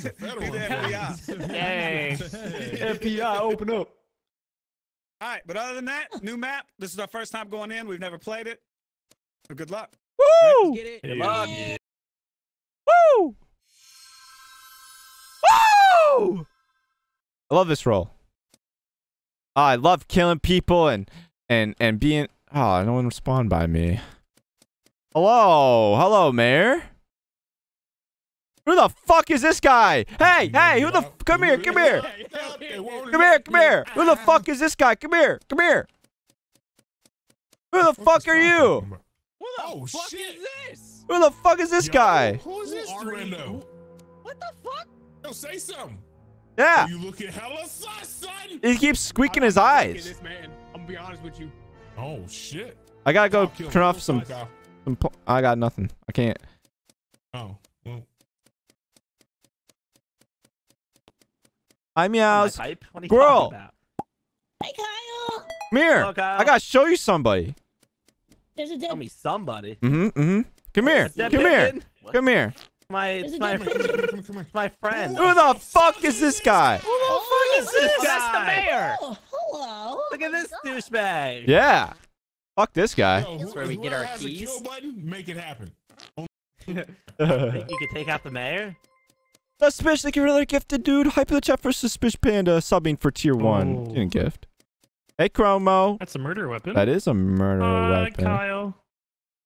He's a federal. He's the FBI. Hey. FBI, open up. All right, but other than that, new map. This is our first time going in. We've never played it. So good luck. Woo! Get it? Good Yeah. Woo! Woo! I love this role. Oh, I love killing people and and and being. Oh, no one respond by me. Hello, hello, Mayor. Who the fuck is this guy? Hey, hey, who the? F- come here, come here, come here, come here. Who the fuck is this guy? Come here, come here. Who the fuck are you? Who the Oh, fuck shit. is this? Who the fuck is this guy? Who is this Who are What the fuck? Yo, say something. Yeah, You looking hella sus, son. he keeps squeaking his I'm not looking at eyes. This man, I'm gonna be honest with you. Oh shit. I gotta go turn off some. Some I got nothing. I can't. Oh. Well, Hi, My meows. pipe? What are you Squirrel. talking about? Hey, Kyle. Come here. Hello, Kyle. I gotta show you somebody. There's a Tell dead. me somebody. Mm-hmm. Mm-hmm. Come here. Is that Come here. What? Come here. My, Is it's it my, my friend. Who the fuck is this guy? Who the fuck is this Oh, That's the mayor. Oh, hello. Look at Oh this God. douchebag. Yeah. Fuck this guy. Yo, That's where we get our keys. kill button, make it happen. Think you could take out the mayor? Suspicious, thank you for another gifted dude. Hype in the chat for Suspicious Panda subbing for tier one. Oh. Didn't gift. Hey, Chrono. That's a murder weapon. That is a murder Hi, weapon. Kyle.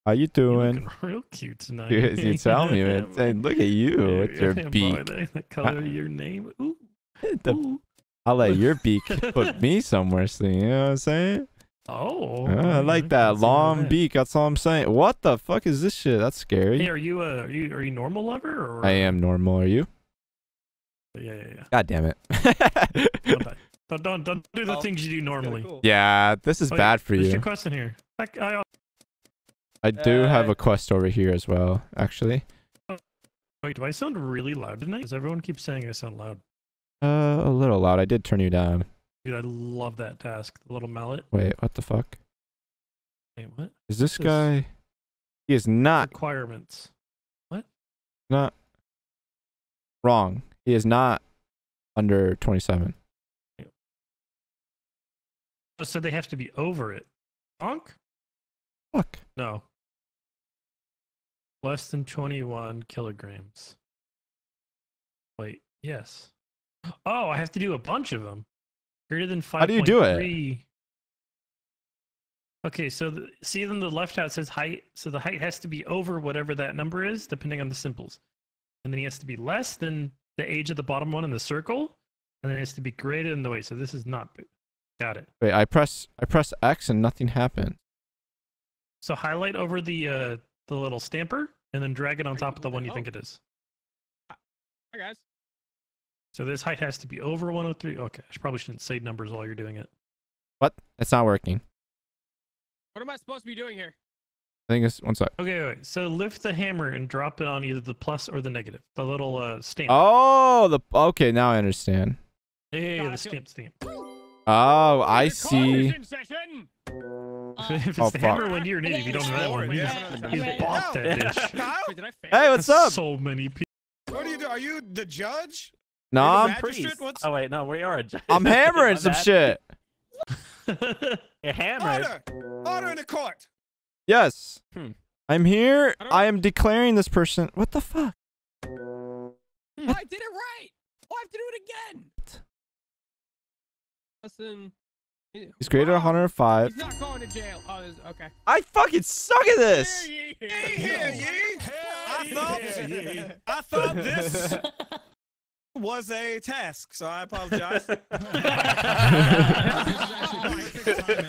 How you doing? looking real cute tonight. You, you tell me, man. Say, look at you with your Yeah, beak. the, the color of your name. Ooh, The- ooh. I'll let your beak put me somewhere. So you know what I'm saying? Oh, Uh, I like that long that. beak. That's all I'm saying. What the fuck is this shit? That's scary. Hey, are you a are you are you normal lover or? I am normal. Are you? Yeah, yeah, yeah. God damn it. Don't, die. don't don't don't do the Oh, things you do normally. yeah, this is Oh, bad for There's you. your question here. I, I, I do have Uh, a quest over here as well, actually. wait, do I sound really loud tonight? Because everyone keeps saying I sound loud. Uh, a little loud. I did turn you down. Dude, I love that task. The little mallet. Wait, what the fuck? Wait, what? Is this This- guy? He is not Requirements. What? Not wrong. He is not under 27. Oh, so they have to be over it. Bonk? Fuck. No. Less than 21 kilograms. Wait, yes. Oh, I have to do a bunch of them. Greater than 5. How do you do it? Okay, so the, see on the left out says height. So the height has to be over whatever that number is, depending on the simples. And then he has to be less than the age of the bottom one in the circle. And then it has to be greater than the weight. So this is not. Got it. Wait, I press I press X and nothing happens. So highlight over the uh the little stamper and then drag it on top of the one you think it is. Hi guys. So this height has to be over 103. Okay, I probably shouldn't say numbers while you're doing it. What? It's not working. What am I supposed to be doing here? I think it's one sec. Okay, wait. So lift the hammer and drop it on either the plus or the negative. The little uh stamp. Oh, the okay. Now I understand. yeah, yeah, yeah, the stamp stamp. Oh, I The call is see. in session. Uh, if it's Oh, the fuck. hammer when you're an if you don't know that one. We Yeah. just, Yeah. he's bought that Yeah. dish. Kyle, Wait, did I fail? Hey, what's up? So many people. what are you doing? Are you the judge? No, I'm, magistrate? Priest. What's Oh wait, no, we are a judge. I'm hammering some shit. You're hammered. order? Order in the court. Yes. Hmm. I'm here. I I am declaring this person. What the fuck? Oh, I did it right. Oh, I have to do it again. Listen. He's graded 105. He's not going to jail. Oh, there's, okay. I fucking suck at this. Hey, here, ye. I thought, yeah, yeah. I thought this was a task, so I apologize.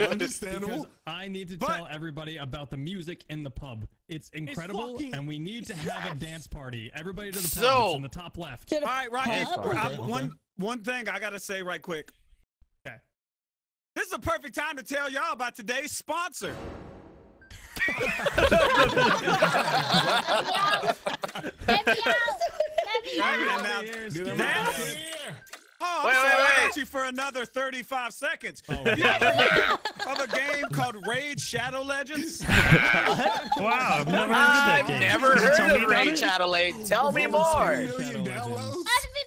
Understandable. I need to But- tell everybody about the music in the pub. It's incredible, fucking- and we need to have a dance party. Everybody to the pub. So- in the top left. All right, Rocky. pub. I- one one thing I gotta say right quick. Okay. This is a perfect time to tell y'all about today's sponsor. Let me out. Let me out. Oh, I'm Wait, wait, I wait. you for another 35 seconds. Oh, You of a game called Raid Shadow Legends? Wow, I've never heard of that I've game. never tell heard me of Raid? Shadow Lake. Tell me more. Million downloads. How did we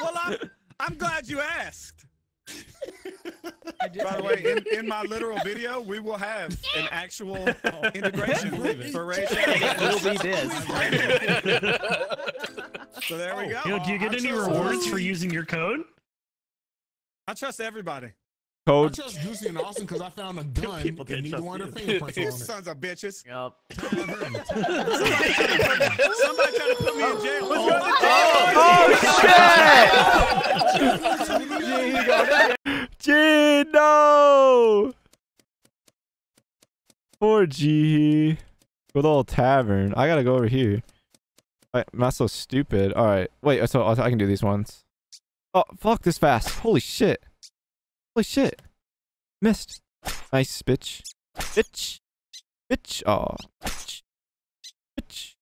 well, I'm, I'm glad you asked. I did- By the way, in, in my literal video, we will have an actual integration believe it. for Ray Will be this. So there we go. Yo, do you get I any rewards for using your code? I trust everybody. Code. I Code. trust Juicy and Austin because I found a gun people and didn't neither one of you. their fingerprints on it. sons of bitches. Yup. Tavern. Somebody tried to put me in jail. Oh shit! Gee, no! Poor G. Good old tavern. I gotta go over here. I, am not so stupid. All right, wait. So I can do these ones. Oh fuck! This fast. Holy shit! Holy shit! Missed. Nice, bitch. Bitch. Bitch. Oh. Bitch. Bitch.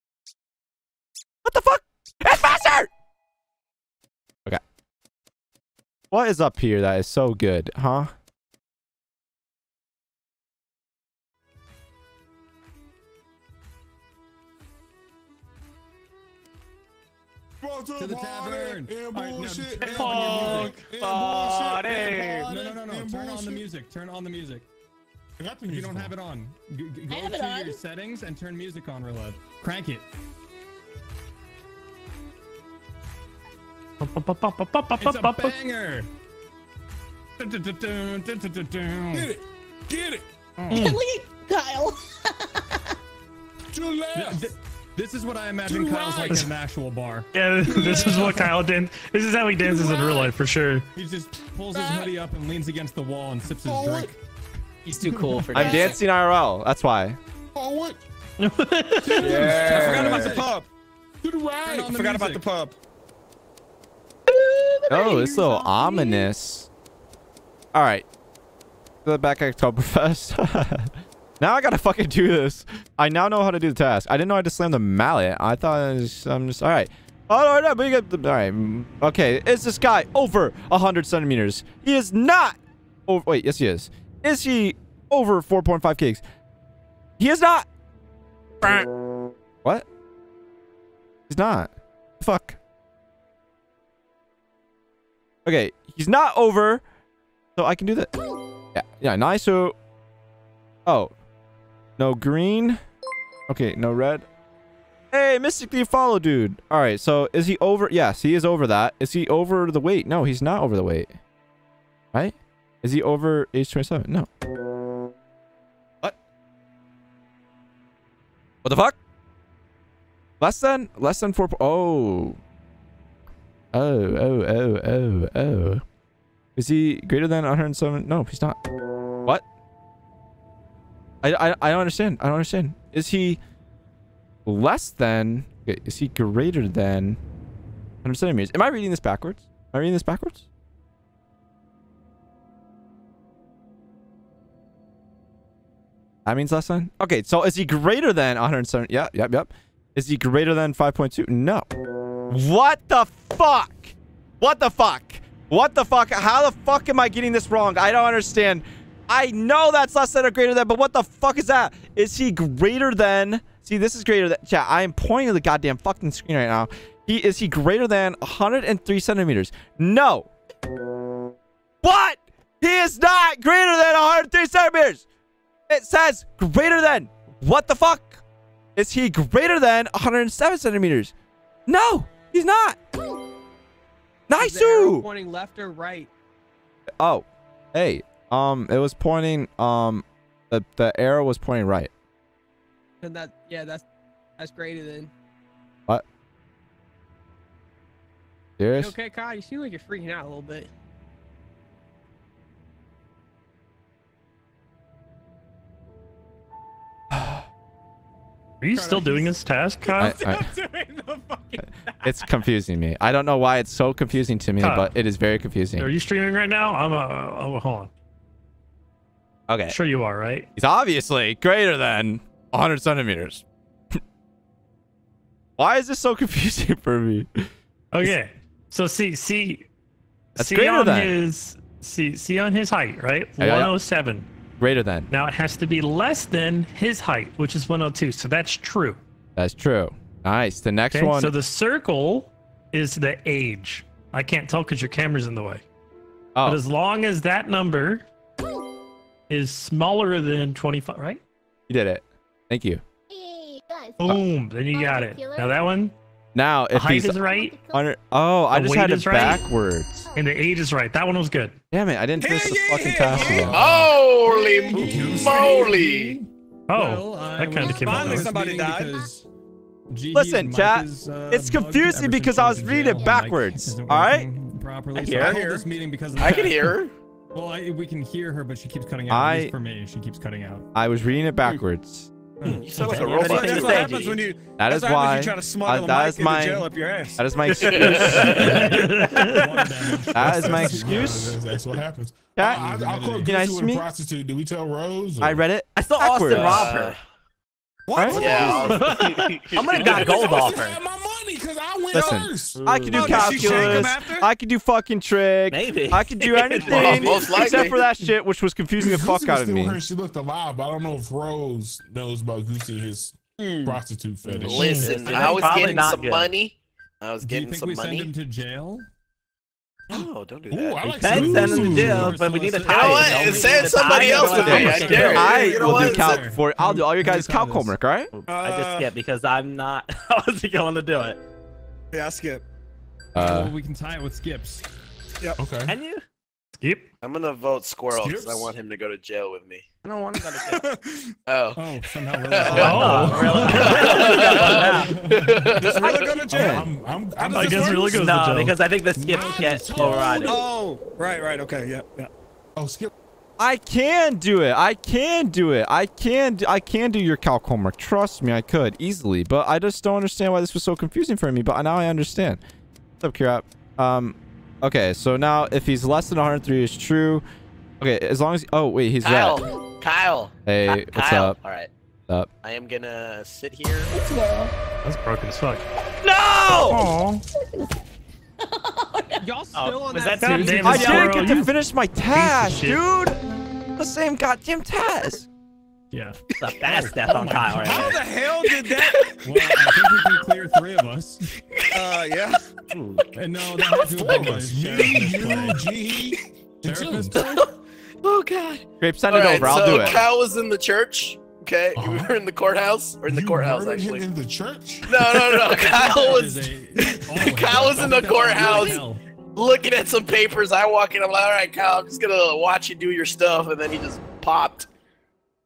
What the fuck? It's faster! Okay. What is up here that is so good, huh? To the tavern. And All right, now bullshit. turn on bullshit, the and Party. bullshit, and No, no, no, no. Turn on the music. Turn on the music. The If you don't have it on, g- g- go have it to on. your settings and turn music on real. Crank it. It's a banger. Get it. Get it. Mm. Look at Kyle. To the left. This is what I imagine To the Kyle's like in an actual bar. Yeah, this is what Kyle did. This is how he dances in real life for sure. He just pulls his hoodie up and leans against the wall and sips his Forward. drink. He's too cool for I'm dancing IRL. That's why. Forward. I forgot about the pub. To the right. on the Forgot about the pub. Oh, it's a little ominous. All right. The back Oktoberfest. now I gotta fucking do this. I now know how to do the task. I didn't know I had to slam the mallet. I thought it was, I'm just all right. Oh no, no, but you got the, all right. Okay, is this guy over hundred centimeters? He is not. Over. Wait, yes, he is. Is he over 4.5 gigs? He is not. What? He's not. Fuck. Okay, he's not over, so I can do that. Yeah, yeah, nice. So, oh, no green. Okay, no red. Hey, mystically follow, dude. All right, so is he over? Yes, he is over that. Is he over the weight? No, he's not over the weight. Right? Is he over age 27? No. What? What the fuck? Less than? Less than four? Oh. Oh, oh, oh, oh, oh. Is he greater than 107? No, he's not. What? I, I, I don't understand. I don't understand. Is he less than... Is he greater than 100 centimeters? Am I reading this backwards? Am I reading this backwards? That means less than? Okay, so is he greater than 107? Yep, yep, yep. Is he greater than 5.2? No. What the fuck? What the fuck? What the fuck? How the fuck am I getting this wrong? I don't understand. I know that's less than or greater than, but what the fuck is that? Is he greater than? See, this is greater than. Chat, I am pointing to the goddamn fucking screen right now. He is he greater than 103 centimeters? No. What? He is not greater than 103 centimeters. It says greater than. What the fuck? Is he greater than 107 centimeters? No, he's not. Nice. Is the pointing left or right? Oh, hey. Um, it was pointing. Um, the the arrow was pointing right. And that yeah, that's that's greater than. What? Serious? okay, Kyle? You seem like you're freaking out a little bit. Are you still doing this task, Kyle? I- I- doing the fucking. it's confusing me. I don't know why it's so confusing to me, Huh. but it is very confusing. Are you streaming right now? I'm uh, oh, hold on. Okay. Sure you are, right? He's obviously greater than 100 centimeters. why is this so confusing for me? Okay. So see, see, That's see on than. his see see on his height, right? Yeah, yeah. 107. Greater than. Now it has to be less than his height, which is 102. So that's true. That's true. Nice. The next Okay. one. So the circle is the age. I can't tell because your camera's in the way. Oh, But as long as that number is smaller than 25, right? you did it. Thank you. Hey. Boom. Then you got it. Now that one, Now, the if height he's is right under, oh, I just had it right. backwards. And the age is right. That one was good. Damn it! I didn't finish the Yeah, fucking yeah, task yeah. again. Holy moly! Oh, Well, that kind of came out. Finally somebody meeting died. because Listen, Mike chat, is, uh, it's confusing because I was reading it backwards, all right? Properly. I So hear I her. this meeting because of I can hear her. Well, I, we can hear her, but she keeps cutting out. I- for me, she keeps cutting out. I was reading it backwards. You sound like a Okay, That's everybody what, robot. say that's what same, happens G. when you. That that's is why. you try to smuggle uh, a that mic is into my- jail up your ass. That is my excuse. that is my excuse. That's, that's what happens. Chat, I, I, I caught You nice to with a prostitute. Did we tell Rose? or- I read it. I saw Austin backwards. rob her. What? Right? Yeah. I'm gonna got gold I off her. have my money because I went Listen. I can do Oh, did she shake him calculus. I can do fucking tricks. Maybe. I can do anything most likely. except for that shit, which was confusing the fuck was out of me. Her. She looked alive, but I don't know if Rose knows about Gucci and his Hmm. prostitute fetish. Listen, It's I was probably getting some good. money. I was getting some money. Do you think some we send him to jail? No, don't do Ooh, that. I We like can send him to jail, but we need to You know what? it. don't? Send We need to somebody else with Otherwise, me. I I dare do it. I You know will do what? calc Sir, for. I'll do all your guys' try calc homework. All right. I just Uh, skip because I'm not. I wasn't going to do it. Yeah, I skip. Uh, well, we can tie it with skips. Yeah, okay. Can you? Skip. I'm gonna vote Squirrel because I want him to go to jail with me. I don't want to go to jail. Oh. Oh, somehow really. Oh. Just really go to jail. I'm, I'm, I'm, I guess really goes to no, jail. because I think the skip can't override it. Oh, right, right, okay, yeah, yeah. Oh, skip. I can do it. I can do it. I can. Do, I can do your calc homework. Trust me, I could easily. But I just don't understand why this was so confusing for me. But now I understand. What's up, Kirap? Um, okay. So now, if he's less than 103, is true. Okay, as long as. Oh wait, he's red. Kyle. Kyle. Hey, Ki- what's Kyle. up? All right. What's up? I am gonna sit here. It's well. That's broken as fuck. No! Oh. Y'all still Oh, on was that? that God damn I Squirrel, didn't get to finish my task, dude. The same goddamn task. Yeah. It's a fast death on Kyle right How there. the hell did that? Well, I think we can clear three of us. Uh, yeah. And no, that has to Four of us. sheriff Me, misplay. you, G, and Sheriff two. misplay? Oh God. Grape, send All it right, over. I'll so do it. Kyle was in the church. Okay, we Uh-huh. were in the courthouse or in the You courthouse murdered him actually. in the church. No, no, no. Kyle was a- oh, Kyle was in the that's courthouse. looking at some papers. I walk in. I'm like, all right, Kyle, I'm just gonna watch you do your stuff, and then he just popped.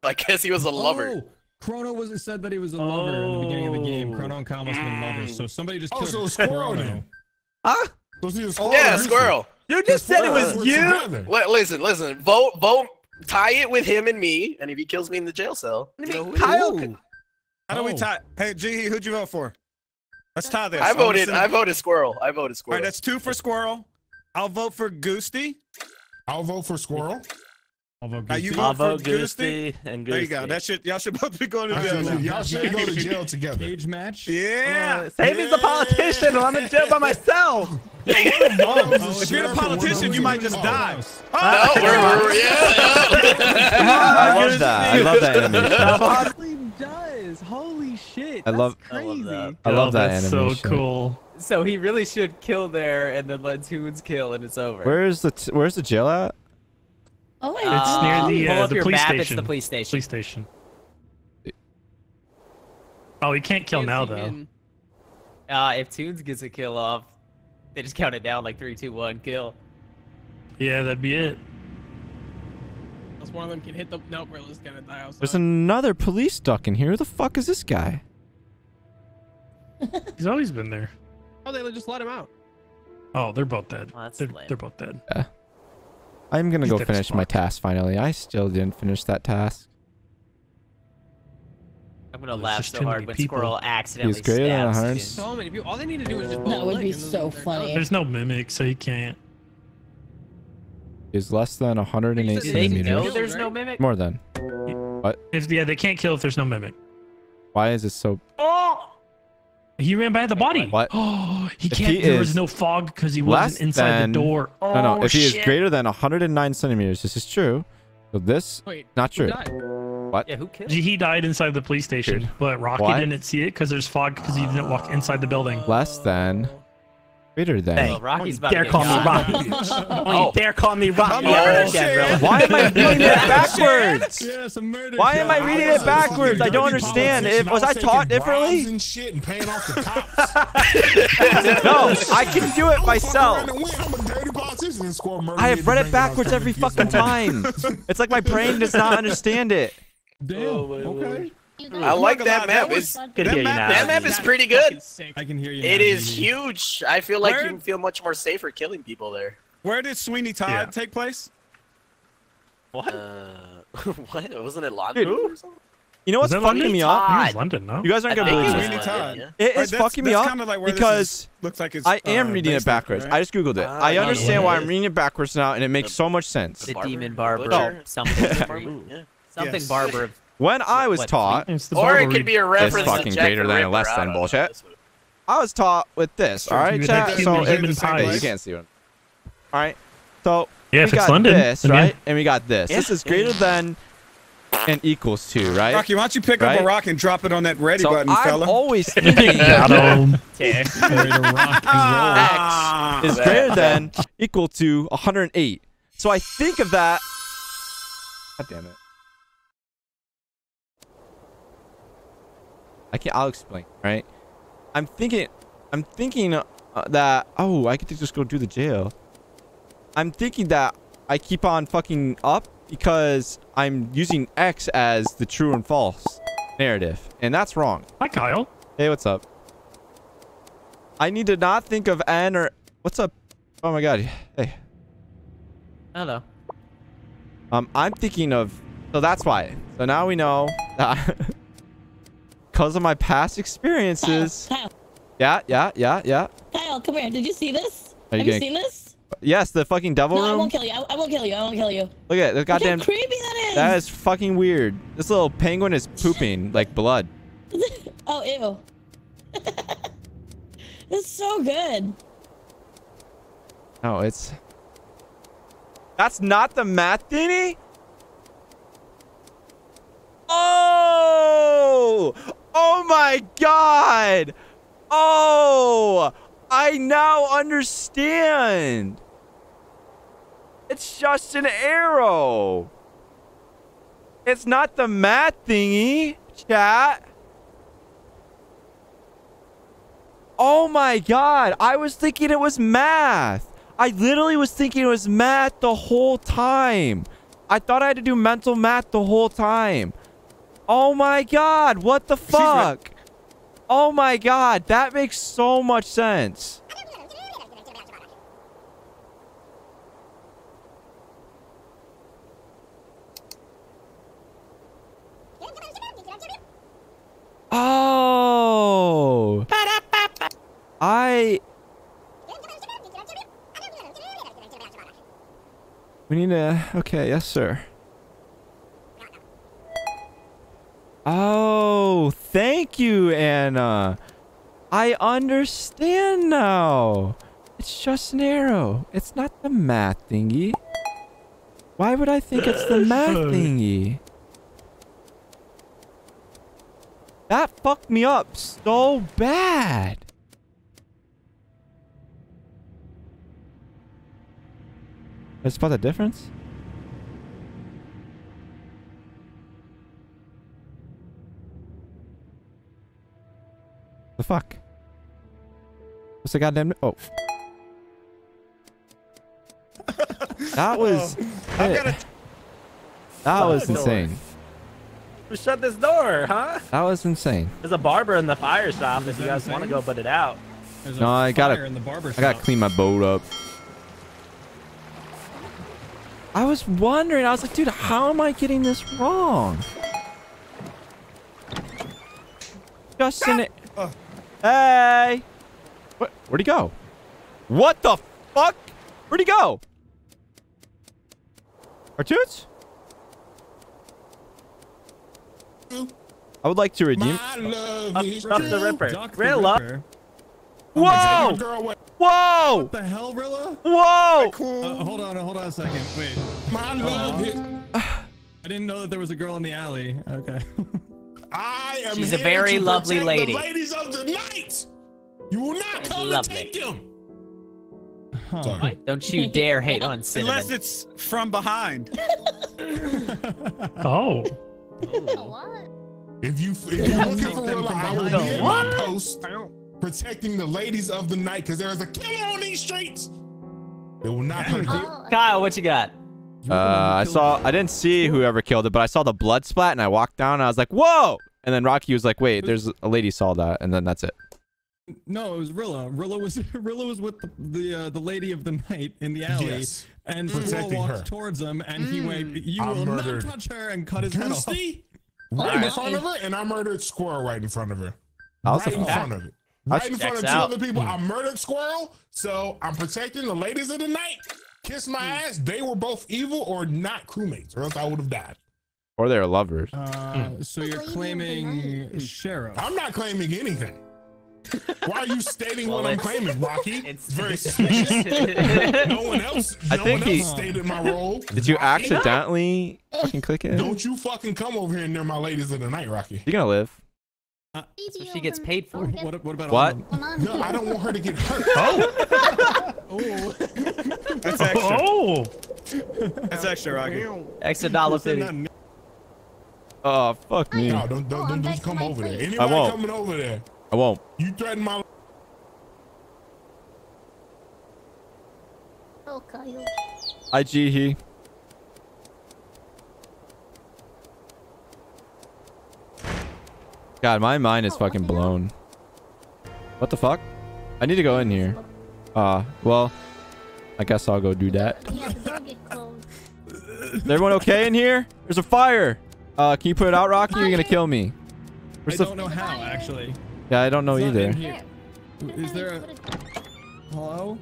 I guess he was a lover. Oh, Chrono was it said that he was a lover in the beginning of the game. Oh. Chrono and Kyle must have been lovers. So somebody just Oh, killed so Squirrel Chrono. then. Huh? So see the squirrel. yeah, Listen. squirrel. You just said it was you. together. Listen, listen. Vote, vote. Tie it with him and me, and if he kills me in the jail cell, you know who it is. Kyle. Ooh. How do we Oh. tie? Hey, G, who'd you vote for? Let's tie this. I voted. I voted squirrel. I voted squirrel. right, that's two for Squirrel. I'll vote for Goosty. I'll vote for squirrel. I'll vote Now you Goosey. vote for vote Goosey. Goosey and Goosey. There you go. That shit. Y'all should both be going to jail. Actually, now. y'all should go to jail together. Cage match. Yeah. Save me the politician, and I'm in jail by myself. Oh, If you're a politician, you might just oh, die. Oh, no, we're, we're, yeah. I love that. I love that animation. Honestly does. Holy shit. I That's love- I love crazy. that. I love Oh, that that's animation. so cool. So he really should kill there and then let Toons kill and it's over. Where's the t- Where's the jail at? Oh my It's god. near the, pull uh, the your police map, station. It's the police station. Police station. Oh, he can't kill now though. Uh, if Toons gets a kill off, they just count it down like three, two, one, kill. Yeah, that'd be it. Unless one of them can hit the. Nope, we're just gonna die outside. There's another police duck in here. Who the fuck is this guy? He's always been there. Oh, they just let him out. Oh, they're both dead. Well, that's they're, lame. they're both dead. I'm gonna He's go dead as finish my task finally. I still didn't finish that task. I'm gonna There's laugh so hard when people. Squirrel accidentally He's greater than stabs 100. Toons. So many people. All they need to do is just. That would be so funny. There's no mimic, so you can't. Is less than 108 They centimeters. know there's no mimic? More than. What? If yeah, they can't kill if there's no mimic. Why is it so? Oh! He ran by the body. What? Oh, he If can't. he there was no fog because he wasn't inside than- the door. Oh, no, no. If he is oh, greater than 109 centimeters, this is true. So this, Wait. not true. died? Yeah, who killed? He died inside the police station, Dude. but Rocky Why? didn't see it because there's fog because he didn't walk inside the building. Less than Greater than. Hey, Well, Rocky's don't about dare get call me got. Rocky. Don't you oh. dare call me Rocky Come ever again, bro. Why am I reading it backwards? Yeah, some murder. Why am I reading it backwards? I don't understand. It, was I taught differently? And shit and paying off the cops. No, I can do it myself. a fucking win. I'm a dirty politician and score murder. I have read it backwards every fucking time. It's like my brain does not understand it. Damn. Oh, my okay. You guys I like Look, that that map. was- It's, Good to hear you That now. that map is pretty good. I can hear you. It now, is DD. huge. I feel like Where- you can feel much more safer killing people there. Where did Sweeney Todd Yeah. take place? What? Uh, what? Wasn't it London or something? You know what's fucking London? me I up? it was London, no? You guys aren't I gonna believe it this. was Todd. yeah. It Right, that's- fucking me that's up kinda like because looks like it's. I am uh, reading it backwards. right? I just googled it. Ah, I understand why. I'm reading it backwards now, and it makes so much sense. The barber? demon barber. Butcher? Something. Yeah. Something Yes. barber. When I was What, taught, Or it could be a reference fucking to Jack greater than Ripper. less than bullshit. I was taught with this. All right, chat. had So human- it, human you can't see it. All right. So Yeah, we got London, this, then yeah. right? And we got this. This is greater than and equals to, right? Rocky, why don't you pick up a rock and drop it on that ready so button, I'm fella? always thinking Got him. Ready to rock and Ah, is greater than equal to 108. So I think of that. God damn it. I can't. I'll explain. Right. I'm thinking. I'm thinking uh, that. Oh, I could just go do the jail. I'm thinking that I keep on fucking up because I'm using X as the true and false narrative, and that's wrong. Hi, Kyle. Hey, what's up? I need to not think of N or what's up? Oh my god. Hey. Hello. Um, I'm thinking of so that's why. So now we know that because of my past experiences. Kyle, Yeah, yeah, yeah, yeah. Kyle, come here. Did you see this? Are you Have you gonna- seen this? Yes, the fucking devil No, I won't kill you. I, I won't kill you. I won't kill you. Look at the Look goddamn. how creepy that is. That is fucking weird. This little penguin is pooping like blood. oh, ew. That's so good. Oh, it's. That's not the math thingy? Oh! Oh my god! Oh! I now understand! It's just an arrow! It's not the math thingy, chat! Oh my god, I was thinking it was math. I literally was thinking it was math the whole time. I thought I had to do mental math the whole time. Oh my god, what the fuck? Oh my god, that makes so much sense. Oh. I We need to Okay, yes sir. Oh, thank you, Anna. I understand now. It's just an arrow. It's not the math thingy. Why would I think it's the math thingy? That fucked me up so bad. I spot the difference? The fuck? What's the goddamn... Oh. That was... Oh, I've got a that was door. insane. Who shut this door, huh? That was insane. There's a barber in the fire shop if you guys want to go put it out. There's No, a I gotta- in the barber I gotta clean my boat up. I was wondering. I was like, dude, how am I getting this wrong? Justin. it- Hey. What? Where'd he go? What the fuck? Where'd he go? Artoots? I would like to redeem. My love Up, is up the. Ripper. Duck the Real up. Ripper. Whoa! Your girl went, Whoa! What the hell, Rilla? Whoa! cool. Uh, hold on, hold on a second. Wait. My love is. I didn't know that there was a girl in the alley. Okay. I am She's a very lovely lady. The ladies of the night. You will not come Lovely. and take them. Sorry. Don't you dare hate on cinnamon. Unless it's from behind. Oh. oh. If you if you're looking for real, I will be in my What? post protecting the ladies of the night because there is a killer on these streets. It will not hurt you. Kyle, what you got? Uh, I saw. I didn't see whoever killed it, but I saw the blood splat, and I walked down. And I was like, "Whoa!" And then Rocky was like, "Wait, there's a lady saw that," and then that's it. No, it was Rilla. Rilla was Rilla was with the the, uh, the lady of the night in the alley, Yes. and Protecting Rilla walked her. towards him, and he went, "You I will murdered not touch her," and cut his head off. Goosey right in front of her, and I murdered Squirrel right in front of her. That was right a- in front of it. Right in front of two out. other people. I murdered Squirrel, so I'm protecting the ladies of the night. Kiss my ass. They were both evil or not crewmates, or else I would have died. Or they're lovers. Uh, so you're lady of the claiming sheriff. I'm not claiming anything. Why are you stating what I'm claiming, Rocky? it's- very suspicious. no one else. I no think one he- else stated my role. Did you Rocky, accidentally fucking click it? Don't you fucking come over here and near my ladies of the night, Rocky. You're gonna live. Uh, that's what she gets paid for. What, what about What? all? No, I don't want her to get hurt. Oh, oh. That's extra. Oh. That's extra, Rocky. Extra dollar fifty. Oh fuck me. No, don't don't, don't, don't come over there. Anybody I won't. coming over there, I won't. you threaten my. Oh, Kyle. IG he. God, my mind is fucking blown. What the fuck? I need to go in here. Uh, well, I guess I'll go do that. Yeah, the door get closed. Is everyone okay in here? There's a fire. Uh, can you put it out, Rocky? You're gonna kill me. I Where's the? don't know how actually. Yeah, I don't know It's either. Is there a hello?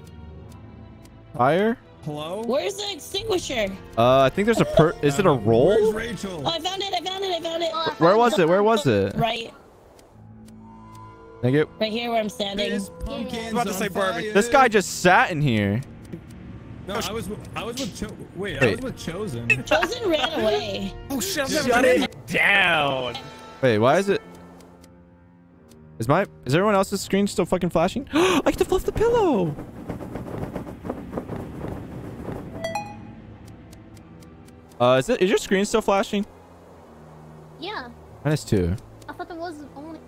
Fire? Hello? Where's the extinguisher? Uh, I think there's a per. Is it a Uh, Where's roll? Rachel? Oh, I found it. I found it. I found it. Where was it? Where was it? Right, Thank you. right here where I'm standing. This pumpkin's about to say Barbie. fire. This guy just sat in here. No, I was I was with Cho- wait, I was with Chosen. Chosen ran away. Oh shit! I'm Shut it Down. Wait, why is it? Is my is everyone else's screen still fucking flashing? I get to fluff the pillow. Uh, is it is your screen still flashing? Yeah, Mine is too. I thought there was only.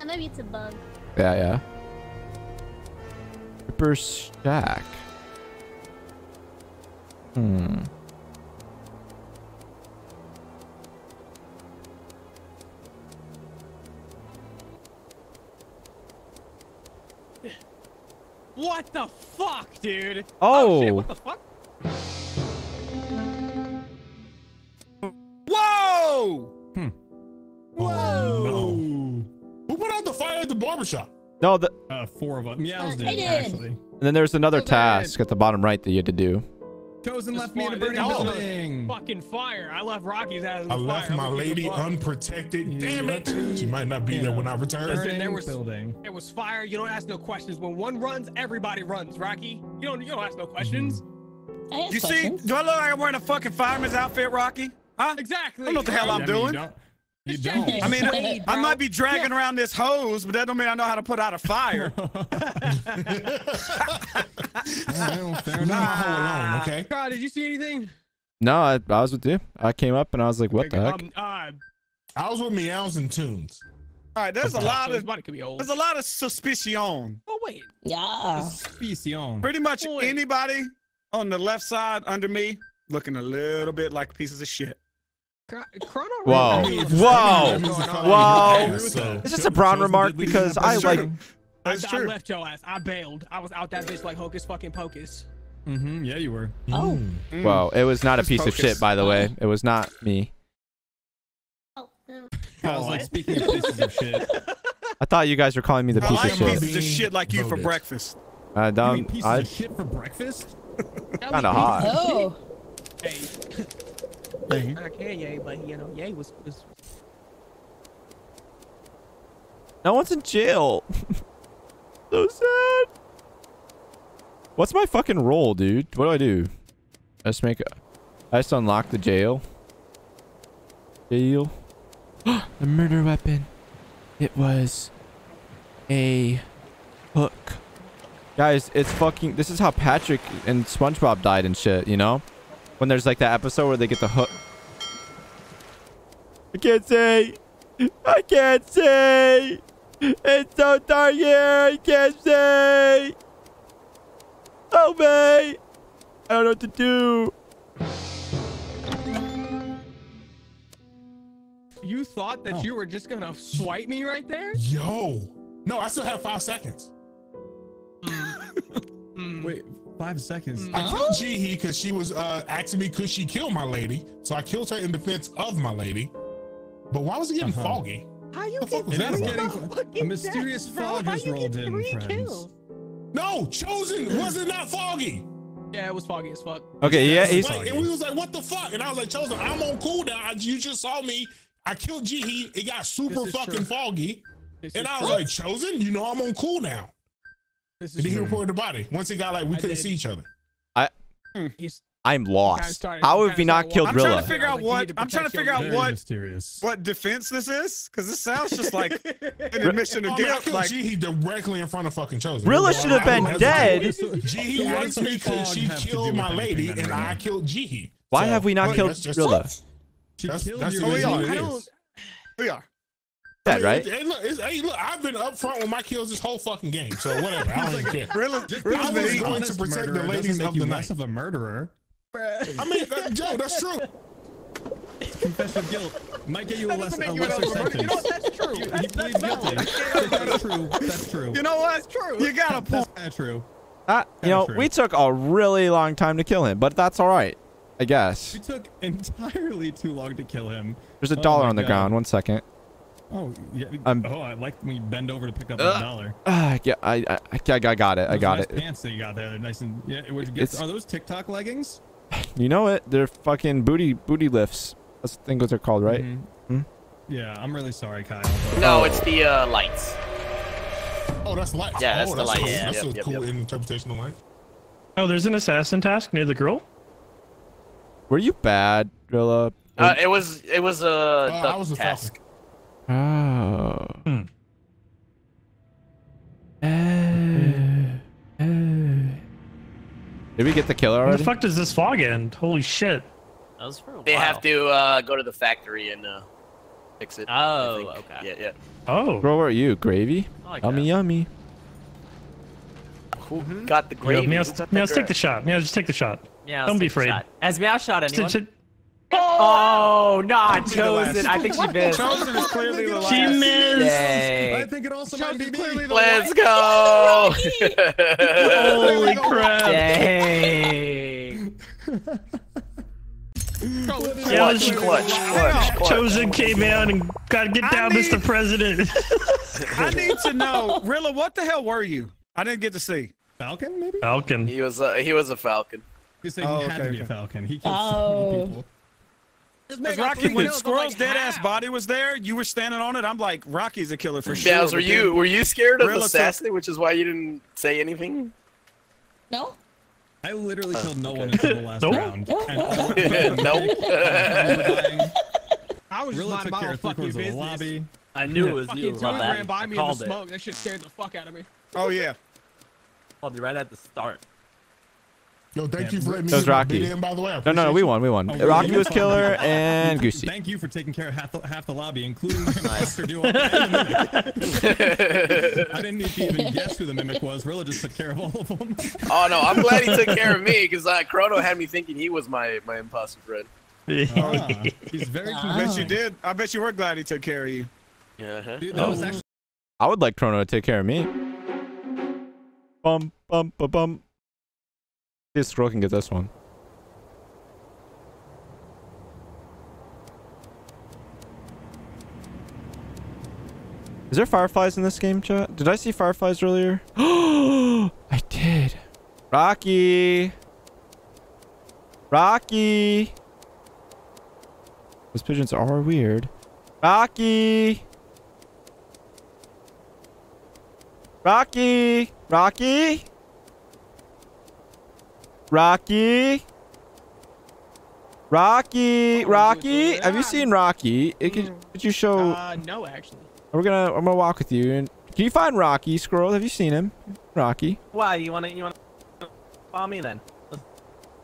uh, Maybe it's a bug. Yeah, yeah. Ripper Shack. Hmm. What the fuck, dude? Oh. shit, what the fuck? Whoa! Oh, no. Who put out the fire at the barbershop? No, the Uh, four of them. Meows did I did. actually. and then there's another task at the bottom right that you had to do. Chosen This left me in a fire- burning building. Fucking fire! I left Rocky's out of the I left fire. my I'm gonna lady unprotected. Damn it. She might not be there when I return. Listen, Burning there was- building. It was fire. You don't ask no questions. When one runs, everybody runs. Rocky, you don't. You don't ask no questions. I have You see? Do I look like I'm wearing a fucking fireman's outfit, Rocky? Huh? Exactly. I don't know what the hell I'm I mean, doing. You don't. You don't. I mean, I, I might be dragging around this hose, but that don't mean I know how to put out a fire. Well, fair enough. alone, okay? God, did you see anything? No, I, I was with you. I came up and I was like, what the heck? Um, uh, I was with meows and Toons. All right, there's a lot his of body could be old. there's a lot of suspicion. Oh wait. Yeah. Suspicion. Pretty much Boy. anybody on the left side under me looking a little bit like pieces of shit. Chrono. Chrono Whoa. Ray- Whoa. That means Whoa. of your past, so- Is this a brown remark? Because I like. I, I left your ass. I bailed. I was out that bitch like hocus fucking pocus. Mm-hmm. Yeah, you were. Oh. Mm. Whoa, it was not a piece of shit, by the way. It was not me. Oh, I was like, speaking of pieces of shit. I thought you guys were calling me the I piece like of Being shit. pieces of shit like you for voted. breakfast. I You don't. mean pieces I of shit for breakfast? kind of hot. oh. Hey, Hey. I can yay, but you know, yay was, was No one's in jail. so sad. What's my fucking role, dude? What do I do? I just make a. I just unlock the jail. Jail. the murder weapon. It was a hook. Guys, it's fucking. This is how Patrick and SpongeBob died and shit. You know, when there's like that episode where they get the hook. I can't say. I can't say. It's so dark here. I can't say. Help me. I don't know what to do. You thought that oh. you were just gonna swipe me right there? Yo. No, I still have five seconds. Mm. Mm. Wait, five seconds. I killed Jihi because she was uh, asking me could she kill my lady. So I killed her in defense of my lady. But why was it getting Uh-huh. foggy? How you The fuck was It that is about? getting a mysterious fog has rolled in, friends. No, chosen was it not foggy? Yeah, it was foggy as fuck. Okay, yeah, he's. Like, and we was like, what the fuck? And I was like, chosen, I'm on cooldown. I, you just saw me. I killed Jihi. It got super fucking true. foggy. This And I was true. like, chosen, you know I'm on cooldown. This is then he true. reported the body. Once he got like we I couldn't did. see each other. Hmm. He's- I'm kinda lost. started- How he have we kinda not started killed I'm trying Rilla? to figure out was like, you what to I'm trying to protect figure your out Very what mysterious. what defense this is because this sounds just like an admission Oh, of man, I guilt. killed Like Jihi directly in front of fucking chosen. Rilla should have been dead. Jihi So what asked does me the could fog she have to do kill with my lady, anything and I killed Jihi. Why have we not but killed that's just Rilla? She That's- killed that's you. the way are. I don't. we are. Dead, right? Hey, look, it's, hey, look, I've been up front with my kills this whole fucking game, so whatever. I don't even care. Rilla, Just Rilla's because been was you're eating. an going to honest protect the ladies of the less night. of a murderer. I mean, that, Joe, that's true. Confession of guilt might get you a, less, a lesser an overlord. You know sentence. what? That's true. He That's, pleads that's guilty. That's true. That's true. You know what? That's true. You got a point. That's true. Uh, you know, true. we took a really long time to kill him, but that's all right, I guess. We took entirely too long to kill him. There's a Oh dollar my on the God. ground. One second. Oh, yeah. I'm- oh, I like when you bend over to pick up Ugh. a dollar. Ah, yeah, I, I, I, I got it. I Those got nice it. Pants that you got there, they're nice and yeah. Where'd you get? Are those TikTok leggings? You know it. They're fucking booty booty lifts. That's I think what they're called, right? Mhm. Hmm? Yeah, I'm really sorry, Kyle. but- No, it's the uh, lights. Oh, that's light. Yeah, that's oh, the light, Cool. yeah. That's Yep, a yep, cool yep. interpretation of light. Oh, there's an assassin task near the girl. Were you bad, Drilla? Uh, it was it was a Uh, I was a task. Oh. Hmm. Did we get the killer When already? the fuck does this fog end? Holy shit. That was for a They while. have to uh, go to the factory and uh, fix it. Oh, okay. Yeah, yeah. Oh. Bro, where are you? Gravy? Like yummy, that. yummy. Who got the Yeah, gravy? Meow, Who Meow, take the shot. Meow, just take the shot. Yeah, Don't be afraid. shot. Has Meow shot anyone? Just- Oh, not be chosen. I think she missed. Chosen is clearly the last. She last. missed. I think it also Chosen might be clearly me. the Let's white- go! Holy crap. Dang. Clutch, clutch, clutch, clutch. Chosen came out and got to get down, need- Mr. President. I need to know, Rilla, what the hell were you? I didn't get to see. Falcon, maybe? Falcon. He was a, he was a falcon. You say Oh, he had okay, to be a falcon. He killed so Oh. many people. This Because Rocky, when Squirrel's like, dead ass body was there, you were standing on it. I'm like, Rocky's a killer for sure. Bowser, but you were you scared of Rilla the took- assassin, which is why you didn't say anything? No? I literally Oh, killed no okay. one until the last Nope. round. Nope. And all- Nope. I was just Rilla minding took my care own of fucking quarters the business. lobby. I knew it was Fucking you. dude ran by I me in the called it. smoke. That shit scared the fuck out of me. Oh yeah. Called you right at the start. Yo, thank Yeah, you for letting me That was Rocky. beat in, by the way. No, no, no, we won, we won. Oh. Rocky was killer and Goosey. Thank you for taking care of half the, half the lobby, including the imposter duo. and the mimic. I didn't need to even guess who the mimic was. Rilla just took care of all of them. Oh no, I'm glad he took care of me because uh, Chrono had me thinking he was my my imposter friend. Ah, he's very. I bet you did. I bet you were glad he took care of you. Dude, that was Oh. actually I would like Chrono to take care of me. Bum, bum, bum, bum. Scroll can get this one. Is there fireflies in this game, chat? Did I see fireflies earlier? I did. Rocky. Rocky. Those pigeons are weird. Rocky. Rocky. Rocky. Rocky. Rocky. Rocky. Have you seen Rocky? It could, could you show? Uh, no, actually. We're gonna. I'm gonna walk with you and Can you find Rocky Squirrel? Have you seen him? Rocky. Why you wanna you wanna follow me then? What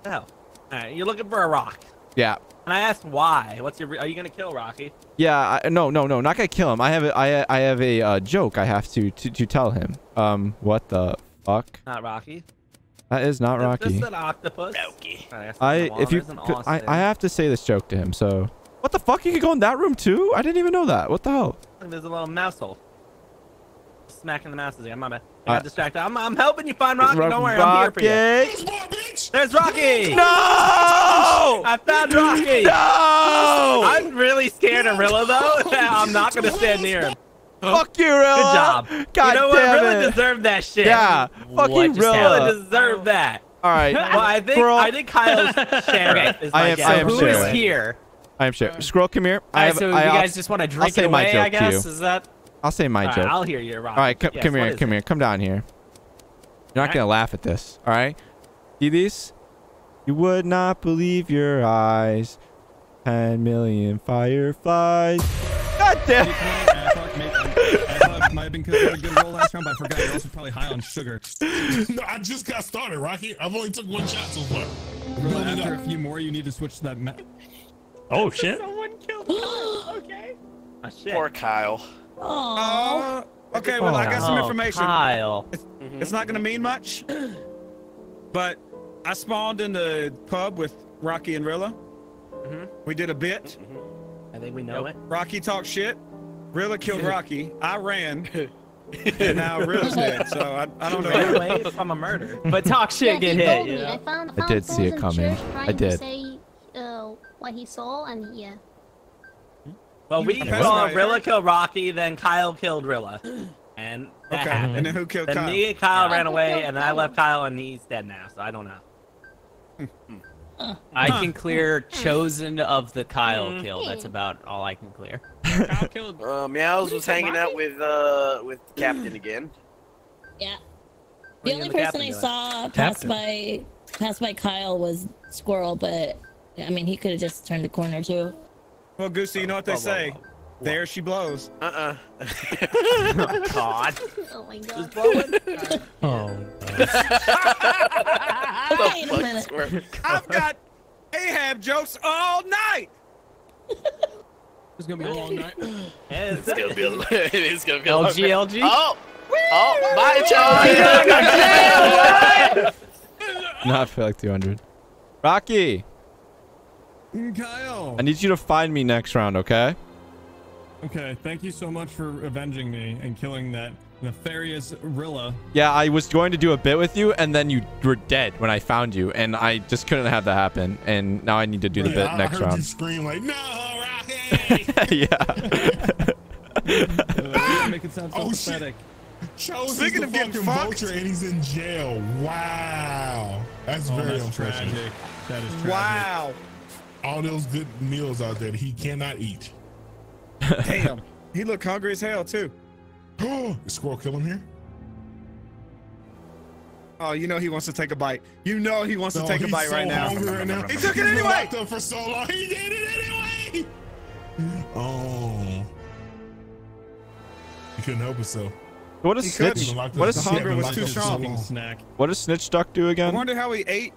the hell? All right, you're looking for a rock, Yeah. and I asked why. What's your? Are you gonna kill Rocky? Yeah, I, no, no, no, not gonna kill him. I have a, I, I have a uh, joke I have to, to to tell him. Um, what the fuck? Not Rocky. That is not It's Rocky. Just an octopus. Rocky. I if you could, I, I have to say this joke to him. So what the fuck? You could go in that room too? I didn't even know that. What the hell? There's a little mouse hole. Smacking the mouse again. My bad. I Uh, got distracted. I'm, I'm helping you find Rocky. Ro- Don't worry, I'm here for you. Rocky! There's Rocky. No! I found Rocky. No! I'm really scared of Rilla though. I'm not gonna stand near him. Fuck you, Rilla. Good job. God you know what? damn Rilla it. deserved that shit. Yeah. Fuck you, What? Rilla. Rilla deserved that. All right. Well, I think Squirrel. I think Kyle's sheriff. Is I am- guess. I am Who is sheriff. here? I am sure. Squirrel, come here. I Alright, have, so I, you I'll- guys just want to drink I'll say it my joke I to you. Is that? I'll say my Alright, joke. I'll hear your Rocky. All right, come, Yes, come what here, is come it? here, come down here. You're not Alright. gonna laugh at this, all right? See these? You would not believe your eyes. Ten million fireflies. God damn. Have been because of a good roll last round, but I forgot you're also probably high on sugar. no, I just got started, Rocky. I've only took one shot so far. Bro, after a few more, you need to switch to that. map. Oh shit. Someone killed Kyle. Okay. Oh shit. Poor Kyle. Oh. Uh, okay, well, I got some Oh, information. Kyle. It's not gonna mean much, but I spawned in the pub with Rocky and Rilla. Mhm. We did a bit. I think we know it. Rocky talked shit. Rilla killed Rocky. I ran, and now Rilla's dead. So I, I don't Ran know. away from a murder. But talk Yeah, shit, get hit. You me. I know? found, I did see it coming. I did. say uh, what he saw, and yeah. Well, we Okay. saw Right. Rilla kill Rocky, then Kyle killed Rilla, and that Okay, happened. and then who killed Then Kyle? me and Kyle Yeah. ran away, and then I left Kyle, and he's dead now. So I don't know. I can clear chosen of the Kyle Mm. kill. That's about all I can clear. Kyle killed. Uh, Meows was hanging out with uh with Captain again. Yeah. The only person I saw pass by pass by Kyle was Squirrel, but I mean he could have just turned the corner too. Well, Goosey, you know what they Whoa, whoa, say? There she blows. Uh uh Oh, God. Oh my god. Oh. Wait a minute. I've got Ahab jokes all night. It's gonna be a long night. It's gonna be. A, it is gonna be. A long- LG, LG. Oh, oh, bye, Charlie. Not for like 200. Rocky, mm, Kyle. I need you to find me next round, okay? Okay, thank you so much for avenging me and killing that nefarious Rilla. Yeah, I was going to do a bit with you, and then you were dead when I found you, and I just couldn't have that happen. And now I need to do the bit I, next I heard you scream like, "No, yeah. Rocky!" Uh, you gotta make it sound so Oh, pathetic. Chose Speaking the of getting fucking fucked- vulture, and he's in jail. Wow, that's Oh, very that's unfortunate. tragic. That is tragic. Wow. All those good meals out there that he cannot eat. Damn. He looked hungry as hell too. Is Squirrel kill him here? Oh, you know he wants to take a bite. You know he wants No, to take a bite so right now. right now. He took it been anyway. locked up for so long. He did it anyway. Oh, he couldn't help himself. What does snitch? Been locked up- What he does The had hunger was too up for so strong. Snack. What does snitch duck do again? I wonder how he ate.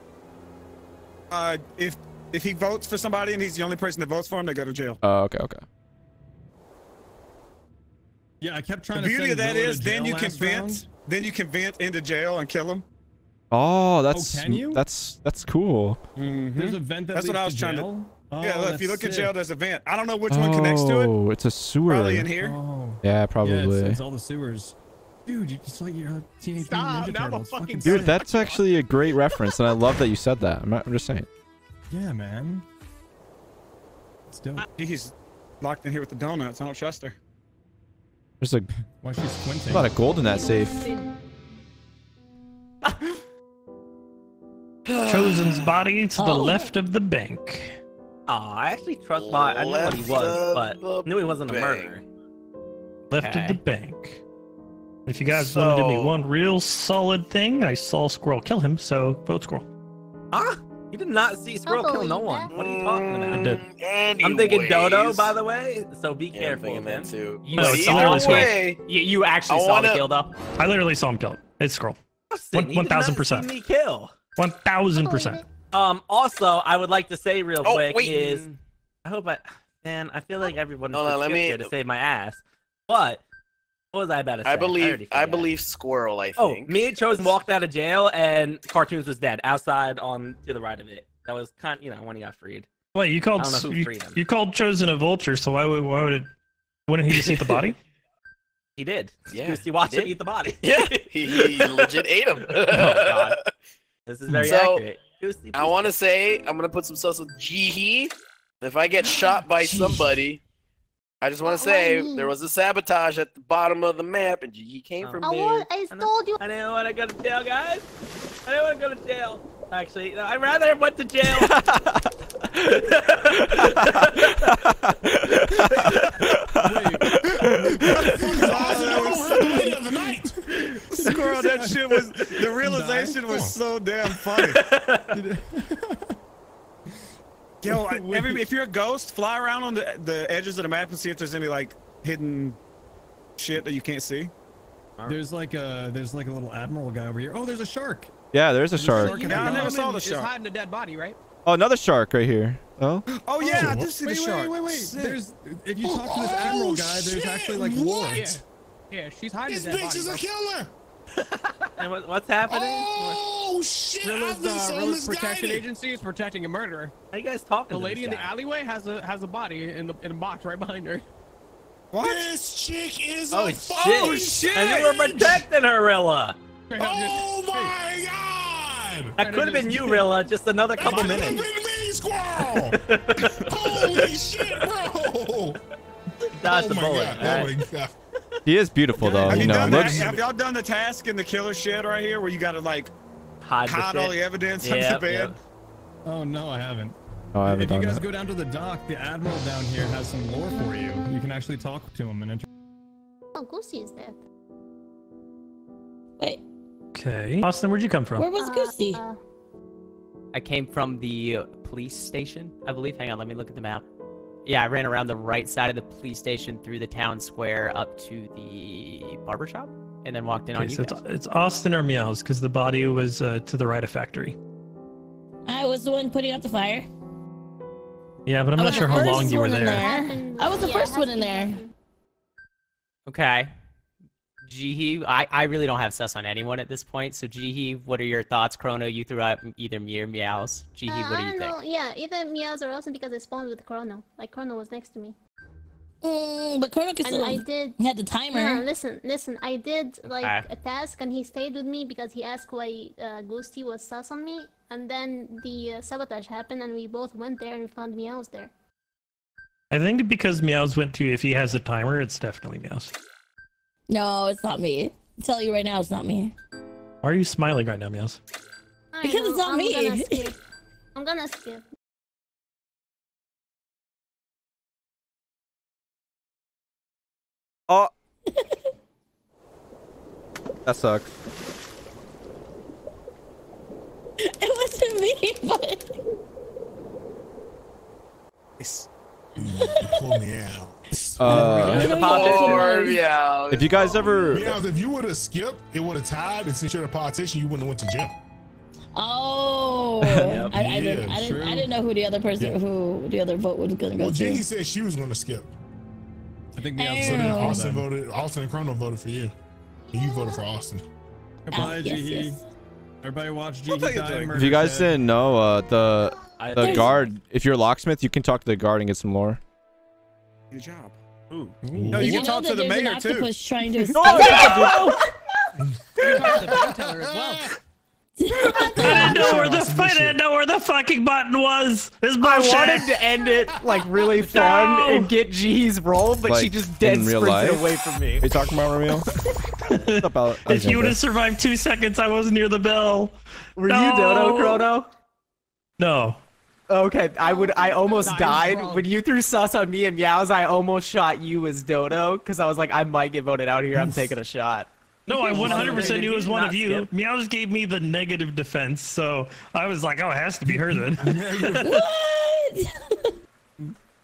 Uh, if if he votes for somebody and he's the only person that votes for him, they go to jail. Oh, okay, okay. Yeah, I kept trying The to beauty send of that Rilla is then you can vent. round. Then you can vent into jail and kill him. Oh, that's oh, can you? that's that's cool. Mm-hmm. There's a vent that That's what I leads was trying to- jail? Oh, yeah, look, if you that's look in jail, there's a vent. I don't know which one connects to it. Oh, it's a sewer. Probably in here. Oh. Yeah, Yeah, probably. it's, it's all the sewers. Dude, you just like your teenage Stop, Mutant Ninja Turtles. fucking Fucking Dude, that's actually a great reference, and I love that you said that. I'm, not, I'm just saying. Yeah, man. It's dope. He's locked in here with the donuts. I don't trust her. There's a, Why she's squinting? a lot of gold in that safe. Chosen's body to the Oh. left of the bank. Oh, I actually trust my. I knew what he was, but knew he wasn't a murderer. Left of the bank. If you guys want to do me one real solid thing, I saw Squirrel kill him, so vote Squirrel. Huh? You did not see Squirrel kill no one. What are you talking about? I did. I'm thinking Dodo, by the way. So be Yeah, careful, thinking man. too. You, No, But it's saw either either way. kill. way, You, you actually I saw the wanna- kill, though. I literally saw him kill. It's scroll. Austin, One- you did not 1000%. me kill. One thousand percent. Um. Also, I would like to say real Oh, quick wait. is, I hope I, man, I feel like everyone Hold put on, let me- here to save my ass. But what was I about to say? I believe I forgot. believe Squirrel. I oh, think. Oh, me and Chosen walked out of jail, and Cartoons was dead outside on to the right of it. That was kind, you know, when he got freed. Wait, you called I don't know who you, freed you called chosen a vulture, so why would why would it? Wouldn't he just eat the body? He did. Yeah, You watch he him eat the body. Yeah, he, he legit ate him. Oh, God. This is very So, accurate. Goosey, I want to say I'm gonna put some sauce with Jihi. If I get shot by somebody, I just want to say there was a sabotage at the bottom of the map, and Jihi came Oh. from I there. want. I told you. I didn't want to go to jail, guys. I didn't want to go to jail. Actually, no, I'd rather have went to jail. Squirrel, that shit was the realization was so damn funny. Yo, I- every, if you're a ghost, fly around on the, the edges of the map and see if there's any like hidden shit that you can't see. There's like a there's like a little admiral guy over here. Oh, there's a shark. Yeah, there's a There's shark. shark in Yeah, I never saw the Is shark. hiding a dead body, right? Oh, another shark right here. Oh, Oh, oh yeah, I what? did see the Wait, shark. wait, wait, wait. Sick. There's if you talk to this oh, admiral Oh, guy, there's shit, actually like lore. what? Yeah, she's hiding This a dead bitch body. is a killer. and what, what's happening? Oh shit! I've Rilla's, been uh, so Rilla's protection agency is protecting a murderer. How you guys talking? The to lady this in the alleyway has a has a body in the in a box right behind her. What? This chick is Oh a shit! fucking shit. And you were protecting her, Rilla. Oh my god! That could have been you, Rilla. Just another That couple could have minutes. been me, squirrel. Holy shit, bro! Dodge oh the bullet. god! all Oh my god! he is beautiful though. Have You you know, done that? looks. Have y'all done the task in the killer shed right here where you gotta like Hide the hide all the evidence under Yep, the bed? yep. Oh no, I haven't. Oh, I haven't If you guys that. go down to the dock, the admiral down here has some lore for you. You can actually talk to him and inter- Oh, Goosey is dead. Wait, Okay. Austin, where'd you come from? where was Uh, Goosey? uh, I came from the uh, police station, I believe. Hang on, let me look at the map. Yeah, I ran around the right side of the police station through the town square up to the barber shop, and then walked in Okay, on you so it's, guys. it's Austin or Meows because the body was uh, to the right of factory. I was the one putting out the fire. Yeah, but I'm not sure how long you were there. there. I was the yeah, first one in there. Okay. Jihi, I, I really don't have sus on anyone at this point. So Jihi, what are your thoughts? Chrono, you threw out either me or Meows. Jihi, Uh, what do you don't think? know. Yeah, either Meows or Austin because I spawned with Chrono. Like Chrono was next to me. Mm, but Chrono And still I did. He had the No, timer. listen, listen. I did like Okay. a task, and he stayed with me because he asked why uh, Ghosty was sus on me. And then the uh, sabotage happened, and we both went there and found Meows there. I think because Meows went to if he has a timer, it's definitely Meows. No, it's not me. I tell you right now, it's not me. Why are you smiling right now, Meows? I Because it's not I'm me. Gonna skip. I'm gonna skip. Oh. that sucks. It wasn't me, but Pull me out. Uh, You Or, yeah. if you guys ever, Yeah, if you would have skipped, it would have tied, and since you're a politician, you wouldn't have went to jail. Oh, I, I, didn't, I, didn't. I didn't know who the other person, Yeah. who the other vote was gonna go Well, to. Jiggy said she was going to skip. I think Ew. Meows So Oh. Austin voted. Austin and Chrono voted for you. And you voted for Austin. Goodbye, Ah, yes, yes. Everybody watch What Jihi are you die in doing? murder if you guys shed. didn't know, uh, the the guard, if you're a locksmith, you can talk to the guard and get some lore. Good job. Ooh. No, you You can talk to the there's an mayor too. octopus trying to. You can talk to the bank teller as well. I didn't know where the I didn't know where the fucking button was. This I bullshit. wanted to end it like really fun No. and get G's role, but she just dead in real sprinted life? away from me. Are you talking about Romeo? What's up, Al- If you would have survived two seconds, I was near the bell. Were you Dodo No. Chrono? No. Okay, I would. I almost Nah, he was died when you threw sus on me and meows. I almost shot you as Dodo because I was like, I might get voted out here. I'm taking a shot. No, I 100% knew it was one of you. skip. Meow just gave me the negative defense, so I was like, oh, it has to be her then. What?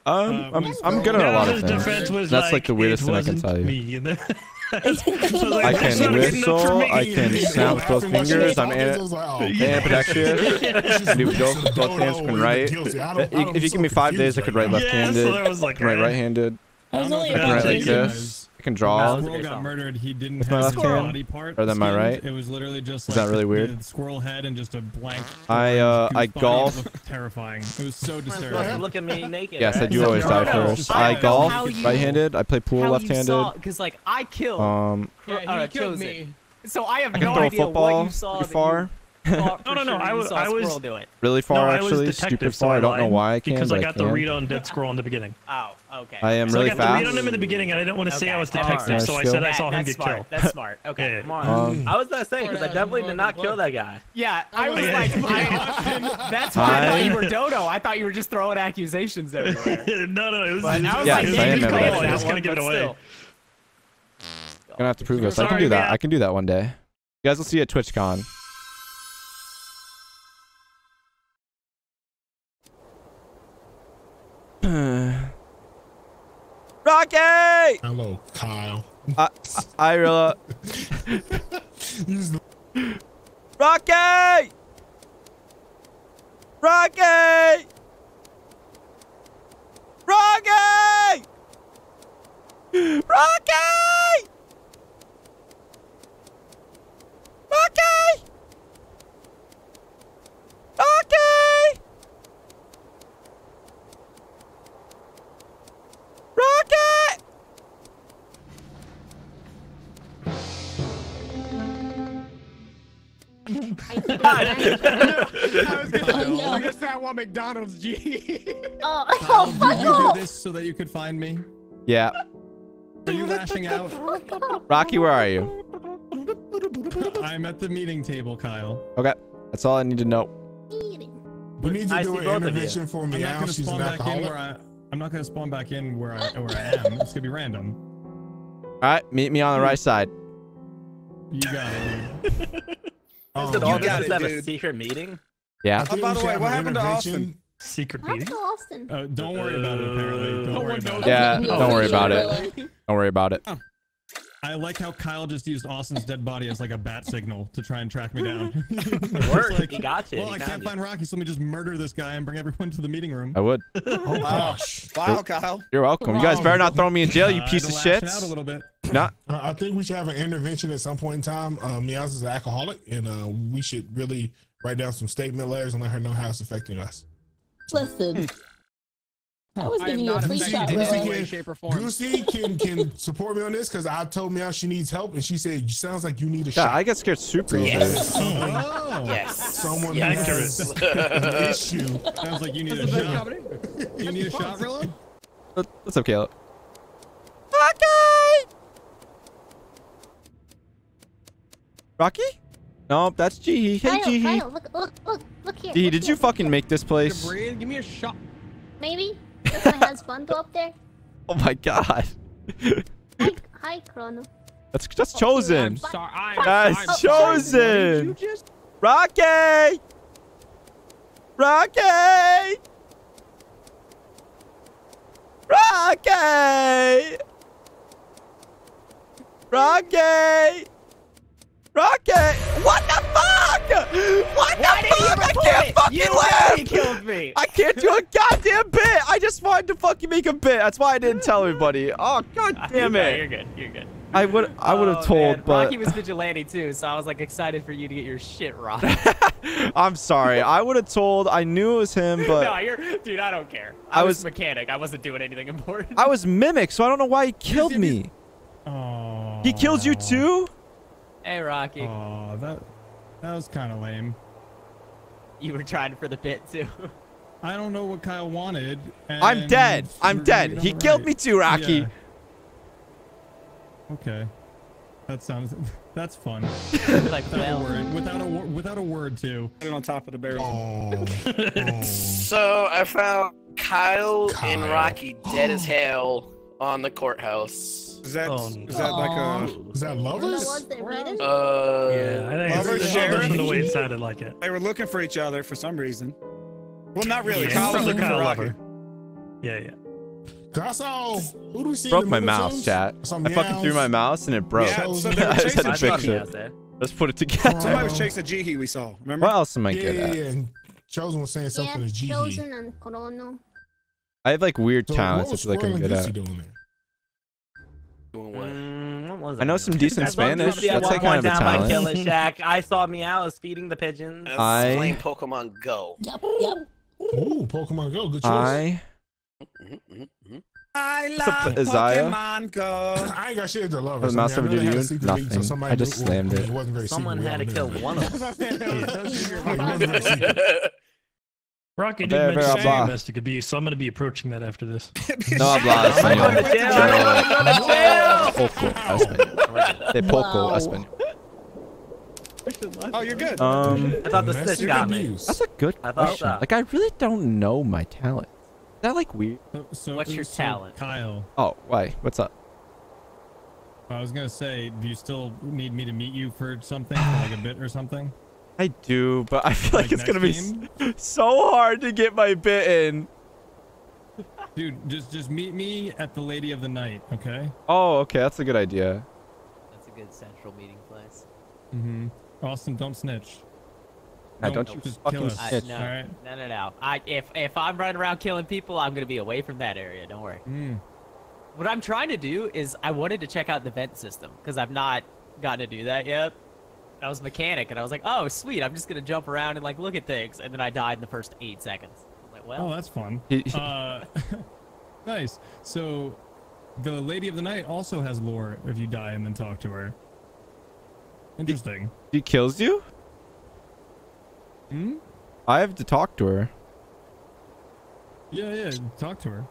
Um, I'm, I'm good at a lot of things. defense was That's like the weirdest thing I can wasn't tell you. Me. And then- I was like, I "That's can not good enough for whistle. I can snap with both fingers. I'm an ambidextrous. Do both, both hands can write. If you give me five days, I could write left-handed. I was like, I can write right-handed. I was only I can write like this. I can draw. the That was a squirrel got murdered, he didn't With my have left his hand? body part. Or then my right? It was literally just Is like that really weird? squirrel head and just a blank. I, uh, I goose body. It golf. Terrifying. It was so disturbing. Look at me naked. Yes, I right? do So always no, die no, first. I I don't know golf how you- right-handed. I play pool left-handed. because like I killed. Um, Yeah, he killed me. So I have I can no throw a idea what you saw. pretty far. you No, no, no, sure I was- saw a I was- do it. Really No, far, I was actually. Stupid far. I don't know why I can, Because I got the read on Dead Squirrel in the beginning. Oh, okay. I am So really I got the read on him in the beginning, and I didn't want to say I was Okay, detective, alright. so I Nice said I saw him that's get smart. killed. That's smart. Okay, Yeah. come on. Um, I was gonna say because I definitely did not kill that guy. yeah, I was yeah. like, I, that's why I thought you were Dodo. I thought you were just throwing accusations everywhere. no, no, it was. But I was Yeah, like, I yeah, am you I that was gonna one, give it but away. still. Gonna have to prove this. I can do that. Matt. I can do that one day. You guys will see at TwitchCon. Rocky! Hello, Kyle. I, I really. Uh, Rocky! Rocky! Rocky! I was gonna, no. I guess that one McDonald's G. Oh, Kyle, oh, did fuck you do this so that you could find me? Yeah. Are you lashing out? Rocky, where are you? I'm at the meeting table, Kyle. Okay. That's all I need to know. We need to I do an both of you. intervention for I'm not gonna She's spawn back in where I. I'm not gonna spawn back in where I where I am. It's gonna be random. Alright, meet me on the hmm. right side. You got it. Dude. Um, Did all you this got just have a secret meeting? Yeah. I by the way, what happened to. Austin? Secret What's meeting. Austin? Uh, don't worry about it. Apparently, don't worry about it. Yeah, don't worry about it. Don't worry about it. I like how Kyle just used Austin's dead body as like a bat signal to try and track me down. It worked. he got you. Well, he I can't you. find Rocky, so let me just murder this guy and bring everyone to the meeting room. I would. Oh gosh. Wow, Kyle. You're welcome. You guys better not throw me in jail, you Uh, piece of to shit. Out a little bit. Not. Uh, I think we should have an intervention at some point in time. Uh, Meows is an alcoholic, and uh, we should really write down some statement letters and let her know how it's affecting us. Listen. I was I am giving you a not free affected shot, in any bro. shape, or form. Goosey can can support me on this because I told Meow she needs help, and she said, "Sounds like you need a Yeah, shot." I get scared super So easily. there's someone, Oh, Yes. someone Yes. has an issue. sounds like you need a This shot. comedy. You need a shot, Rilla? What's up, Caleb? Rocky! Rocky? No, that's Jihi. Hey, Kyle, Jihi. Kyle, look, look, look, look here. Jihi, look did here. you fucking make this place? Debris, give me a shot. Maybe? That's why has fun up there. Oh my god. Hi, hi, Chrono. That's that's I'm chosen. sorry. I'm That's sorry. What did chosen. you just? Rocky! Rocky! Rocky! Rocky! Rocky! What the fuck? What the Why did you fuck? I can't it? fucking You already live! killed me. I can't do a goddamn bit! I just wanted to fucking make a bit. That's why I didn't tell everybody. Oh god damn No, you're good. You're good. I would I would have Oh, told, man. but Rocky was vigilante too, so I was like excited for you to get your shit rocked. I'm sorry. I would have told. I knew it was him, but no, you're, dude. I don't care. I, I was, was- mechanic. I wasn't doing anything important. I was mimic, so I don't know why he killed me. Oh. He kills you too? Hey, Rocky. Oh, that that was kind of lame. You were trying for the bit too. I don't know what Kyle wanted. I'm dead. I'm dead. He the killed me too, Rocky. Yeah. Okay. That sounds. That's fun. like, Without a word. Without a word. Without a word too. Put it on top of the barrel. Oh, oh. So I found Kyle, and Rocky dead as hell on the courthouse. Is that Oh, is that like a Is that lovers? was the reason? Uh, Yeah, I think Lover it's sheriff? from the way it sounded like it. they were looking for each other for some reason? Well, not really. Yeah, Kyle was looking for Kyle Rocky. Lover. Yeah, yeah. 'Cause I saw who do we see? Broke my middle mouse, zones? chat. Some I fucking threw my meows. mouse and it broke. Yeah, so they were I just had chasing to I saw it. out there. Let's put it together. Somebody was chasing Jihi. We saw. Remember? What else am I Yeah, good yeah, at? yeah. And Chosen was saying something Yeah, to G. Chosen and Chrono. I have like weird So what talents. I was feel like I'm good at. doing there? Doing what? Mm, what was I know some decent Guys, welcome to Spanish. That's one like kind of a point down by talent. Killer Shack. I saw Meows feeding the pigeons. That's I- playing Pokemon Go. Yep, yep. Ooh, Pokemon Go, good choice. I. I love Isaiah? Pokemon Go. I ain't got shit to love. What did mouse ever do to you? Nothing. I just slammed it. wasn't very Someone had to kill one of them. It wasn't very secret. Rocky did Very, very mention blah. domestic abuse, so I'm going to be approaching that after this. no hablas I'm going to jail. I'm going to jail. Poco español. De poco Wow. español. Oh, you're good. Um, I thought the Domestic snitch got me. that's a good I thought question. so. Like I really don't know my talent. Is that like weird? So, so, What's your so, talent? Kyle? Oh, why? What's up? I was gonna say, do you still need me to meet you for something, for like a bit or something? I do, but I feel like, Like it's gonna be next s- game? so hard to get my bit in. Dude, just just meet me at the Lady of the Night, okay? Oh, okay, that's a good idea. That's a good central meeting place. Mm-hmm. Austin, don't snitch. Now, Don't don't you just fucking kill us. I, snitch. no, Alright. no, no, no. I, if if I'm running around killing people, I'm gonna be away from that area. Don't worry. Mm. What I'm trying to do is I wanted to check out the vent system because I've not gotten to do that yet. I was a mechanic and I was like, oh sweet, I'm just gonna jump around and like look at things, and then I died in the first eight seconds. I was like, well, Oh, that's fun. Uh, nice. So, the Lady of the Night also has lore if you die and then talk to her. Interesting. She kills you? Hmm? I have to talk to her. Yeah, yeah. Talk to her.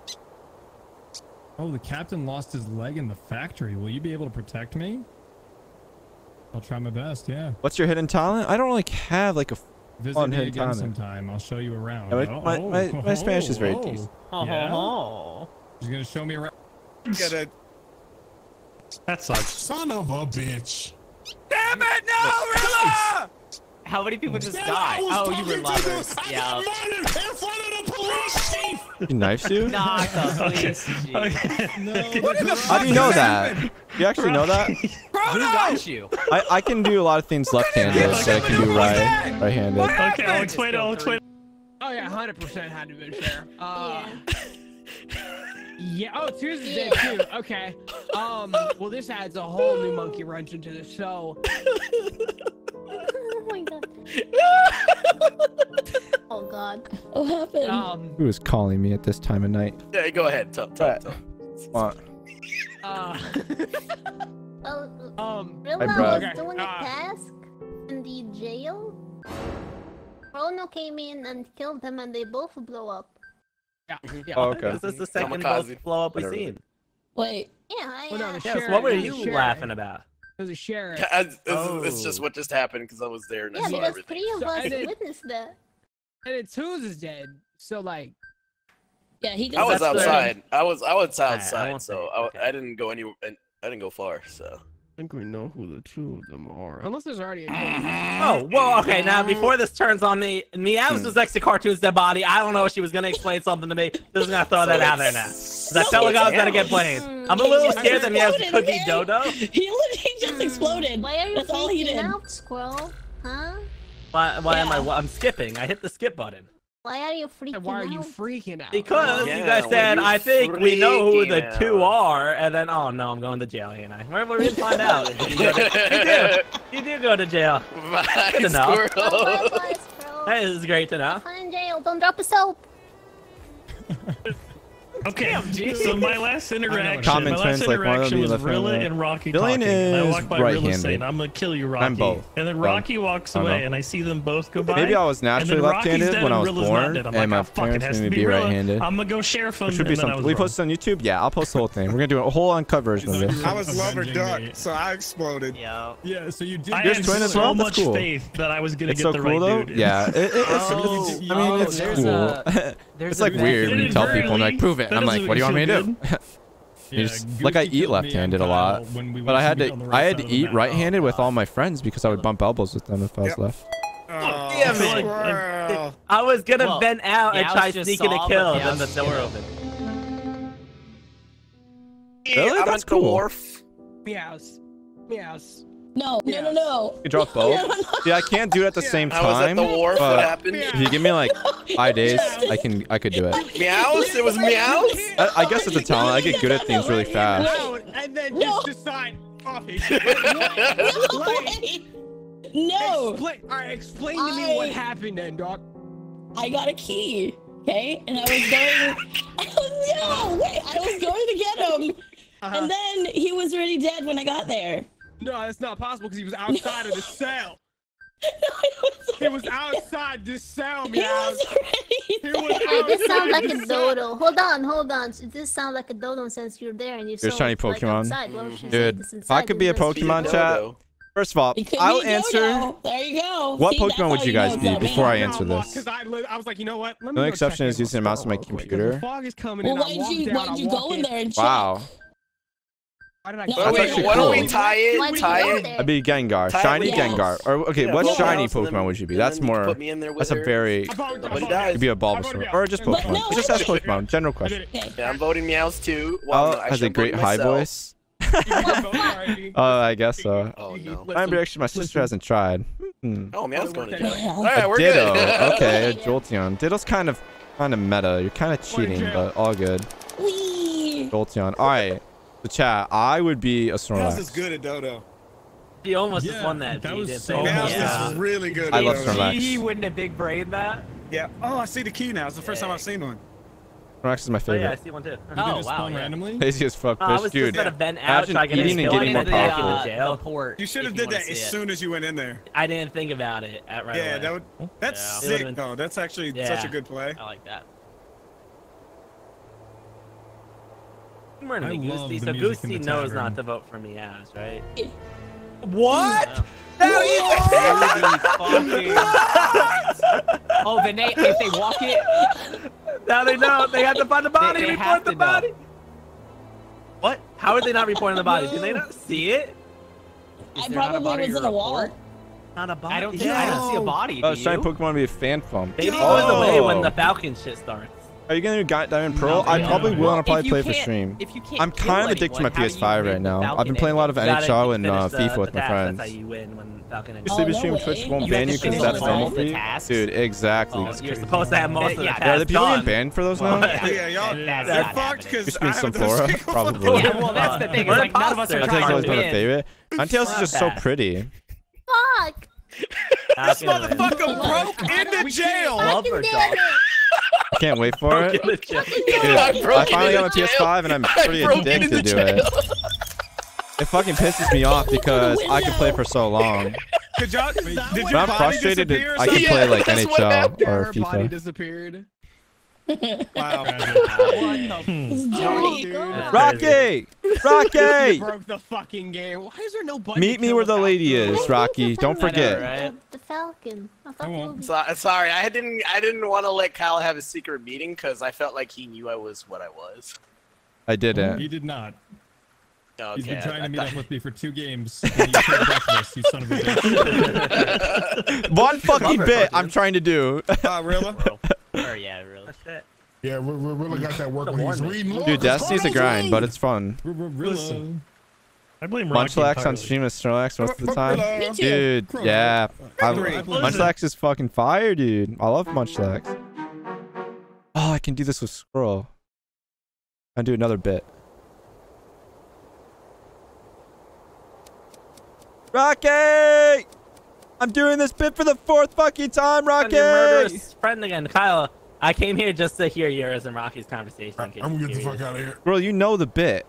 Oh, the captain lost his leg in the factory. Will you be able to protect me? I'll try my best. Yeah. What's your hidden talent? I don't like have like a. Visit Fun me hidden again talent. sometime. I'll show you around. Yeah, my- Oh, my- my- oh, my Spanish is very oh, decent. oh, Yeah? oh, She's gonna show me around. Gotta- That sucks. Son of a bitch. Damn it! No, Rilla! How many people just Damn, died? Oh, you were talking lovers. Yeah. got murdered in front of the police chief. He knifes you? Not the police chief. Okay. What in the How do you know that? happened? You actually know that? Who got you? I, I can do a lot of things left-handed that I can do right right-handed. Okay, I'll explain it. I'll explain. Oh yeah, hundred percent had to be fair. Uh, Yeah. yeah. Oh, Tuesday's day too. Okay. Um. Well, this adds a whole new monkey wrench into this. So, oh my god. oh god. What happened? um. Who is calling me at this time of night? Yeah, go ahead. Talk, talk, talk. What? Uh. Well, um. Rilla Hey, was Okay, doing a uh, task in the jail. Chrono came in and killed him, and they both blow up. Yeah. Yeah. Oh, okay. This is the second Kamikaze. both blow up we've seen. Wait, Yeah, I. Well, no, uh, the Yes, sheriff- what were you sheriff- laughing about? There's a sheriff. It's, it's, it's just Oh. what just happened because I was there and I yeah, saw because everything. three of So us did- witnessed that. And then Toons is dead. So like. yeah, he I was That's the- outside. I was I was outside, won't so I, okay. I didn't go any. I didn't go far. So I think we know who the two of them are. Unless there's already a Oh, well, okay, now before this turns on me, Meows was hmm. just next to Cartoon's dead body. I don't know if she was gonna explain something to me. Just gonna throw that out there now. 'Cause I felt like I was gonna get blamed. I'm a little scared that Meows Exploded, could be? Dodo. He literally just hmm. exploded. Why are you That's all he did. out, Squirrel? Huh? Why, why am I? I'm skipping. I hit the skip button. Why are you freaking Why are you out? freaking out? Because you guys said, you I think we know who the freaking two are, and then, oh no, I'm going to jail, ain't I? We're, we're gonna find out. you, go to, you, do, you do go to jail. Bye, Good to know. Bye, squirrel. bye, Squirrel. Hey, this is great to know. Fun in jail. Don't drop a soap. Okay, so my last interaction, Common my last like interaction the was Rilla right. and Rocky Billion talking. and I is walk by Rilla right-handed. saying, "I'm gonna kill you, Rocky." I'm both. And then So, Rocky walks I don't away, and I see them both go by. Maybe I was naturally then left-handed when I and was Rilla's not born. I'm and like, my oh, parents has made to me be be right-handed. I'm gonna go sheriff him. Which would be and then I something. We post it on YouTube. Yeah, I'll post the whole thing. We're gonna do a whole uncover version of this. I was lover duck, so I exploded. Yo. Yeah. So you did. I Yours had twin as so well? That's much cool. faith that I was gonna It's get so the cool right though. dude. Yeah, it, it, it's, Oh, I mean, oh, it's cool. A- there's it's like weird when you tell people, I'm like, prove it. And I'm like, what do you want me to do? You Yeah, just- like I eat killed me and left-handed a lot, we but I had meet to on I had to eat right-handed with all my friends because I would bump elbows with them if I was Yep. left. Oh, Damn it. squirrel. I was gonna Well, vent out yeah, and try was just sneaking a kill, but yeah, then the I was door scared. opened. Really? That's a cool. dwarf. Meows. Meows. No, no, no, no. You drop both. Yeah, I can't do it at the same time. I was at time. the wharf. What but happened? if you give me like five days, I can I could do it. Meows? It was meows? I, I guess it's a talent. I get good at things really fast. No, and then No. just decide. Coffee. No. No. Explain, all right, explain to me what happened then, dog. I got a key. Okay, and I was going. I was, no, wait. I was going to get him, Uh-huh. and then he was already dead when I got there. No, that's not possible because he was outside of the cell. No, it was He was outside this cell, He meows. was already He there. was Wait, this sounds like a dodo. Hold on, hold on. So This sounds like a dodo since you're there and you You're saw shiny it, like, Pokemon. outside. Why would you say Dude, this if I could be a Pokemon chat, first of all, I'll answer. Dodo. There you go. What See, Pokemon would you guys know be it's before I answer this? Because I, I was like, you know what? Let me The only exception is using a mouse on my Squirrel real quick, 'cause computer. The fog is coming Well, why did walk you why I did you go in there and check? Wow. Why did I No, go Why That's don't, we, why don't we cool. tie it? Why'd tie it? I'd be Gengar, Tie shiny with Gengar. Gengar. Or okay, Yeah, what full shiny Pokemon then- would you be? That's more. Put me in there with That's a very. I voted- I Nobody voted- dies. Could be a voted Bulbasaur yes. or just Pokemon. no, Just ask Pokemon. General question. Okay. Yeah, I'm voting meows too. Well, Oh, no, has a great high voice. Alrighty. Oh, I guess so. Oh no. I'm actually my sister hasn't tried. Hmm. Oh, meows going to Yeah. jail. Yeah. All right, we're Ditto. good. okay, a Jolteon. Ditto's kind of kind of meta. You're kind of cheating, but all good. Wee. Jolteon. All right. The chat. I would be a Meows Snorlax. is good at dodo. He almost Yeah, won that. that was didn't so he? Meows yeah. is really good I love dodo. Snorlax. He wouldn't have big brain that. Yeah. Oh, I see the key now. It's the first time I've seen one. Snorlax is my Oh yeah, I see one too. Did they Oh, just wow, yeah. randomly? Lazy as fuck, Uh, I was dude. just gonna vent out, Imagine so I can eating and getting more and then, powerful. uh, The jail. port. You should have if did that as it. soon as you went in there. I didn't think about it at right yeah, away. that would. That's Yeah. Sick would've been- though. That's actually such a good play. I like that. Murder I me, love Goosey. the So music in Goosey the knows tavern. not to vote for Meows, right? What? Holy fucking- oh, then they if they walk it, Now they know. They have to find the body. they report have the to know. body. What? How are they not reporting the body? Do they not see it? Is I there not probably body was to in a wall. Not a body. I don't. think I don't see a body. Oh, do I was trying you? Pokemon to be a fan farm. Baby Oh. goes away when the oh. Falcon shit starts. Are you gonna do Di- Diamond Pearl? No, I no, probably no. will, and I'll probably play for stream. If you can't I'm kind of addicted to my anyone, how do you PS5 right now. I've been playing a lot of NHL and uh, FIFA the with my friends. That's how you win when Falcon and Oh, sleep no stream. Twitch won't You ban you because that's normal for you? Dude, exactly. Oh, you're supposed to have most of the Yeah, tasks Yeah, the people getting banned for those now? Yeah, y'all. That's They're fucked because Just I mean some haven't flora, probably. Yeah, well, that's the thing. Like none of us are Imposters. Ninetales trying was to my win. favorite. Ninetales is just so pretty. Fuck! This motherfucker broke into jail. Love Fucking her damn dog. it! I can't wait for it. Broken the chest. Dude, I I finally got my into jail. PS5 and I'm pretty addicted into to it. jail. It fucking pisses me off because I could play for so long. Did y'all? Did your When I'm body frustrated, disappear I can Yeah, play like that's NHL happened. or Her body FIFA. disappeared. Something? Wow. It's Oh, dirty. God. Rocky! You Rocky! broke the fucking game. Why is there no button? Meet me where the lady throwing? is, Rocky. Don't I know, forget. right? The, the Falcon. I thought I you won't. So, sorry, I didn't. I didn't want to let Kyle have a secret meeting because I felt like he knew I was what I was. I didn't. He did not. Okay, He's been trying I- to meet I- up with me for two games. And you breakfast, you son of a bitch. One fucking bit. I'm trying to do. Ah, really? Or yeah, really. That's it. Yeah, we we really got that work when he's warning. reading. Look, Dude, it's Destiny's a grind, but it's fun. Listen. I blame Rocky Munchlax on stream is Snorlax most of the time. Dude, yeah. I, Three. Munchlax is fucking fire, dude. I love Munchlax. Oh, I can do this with Squirrel. I'll do another bit. Rocky! I'm doing this bit for the fourth fucking time, On your Rocky! murderous friend again, Kyle. I came here just to hear yours and Rocky's conversation. I'm gonna get the fuck out of here. Bro, you know the bit.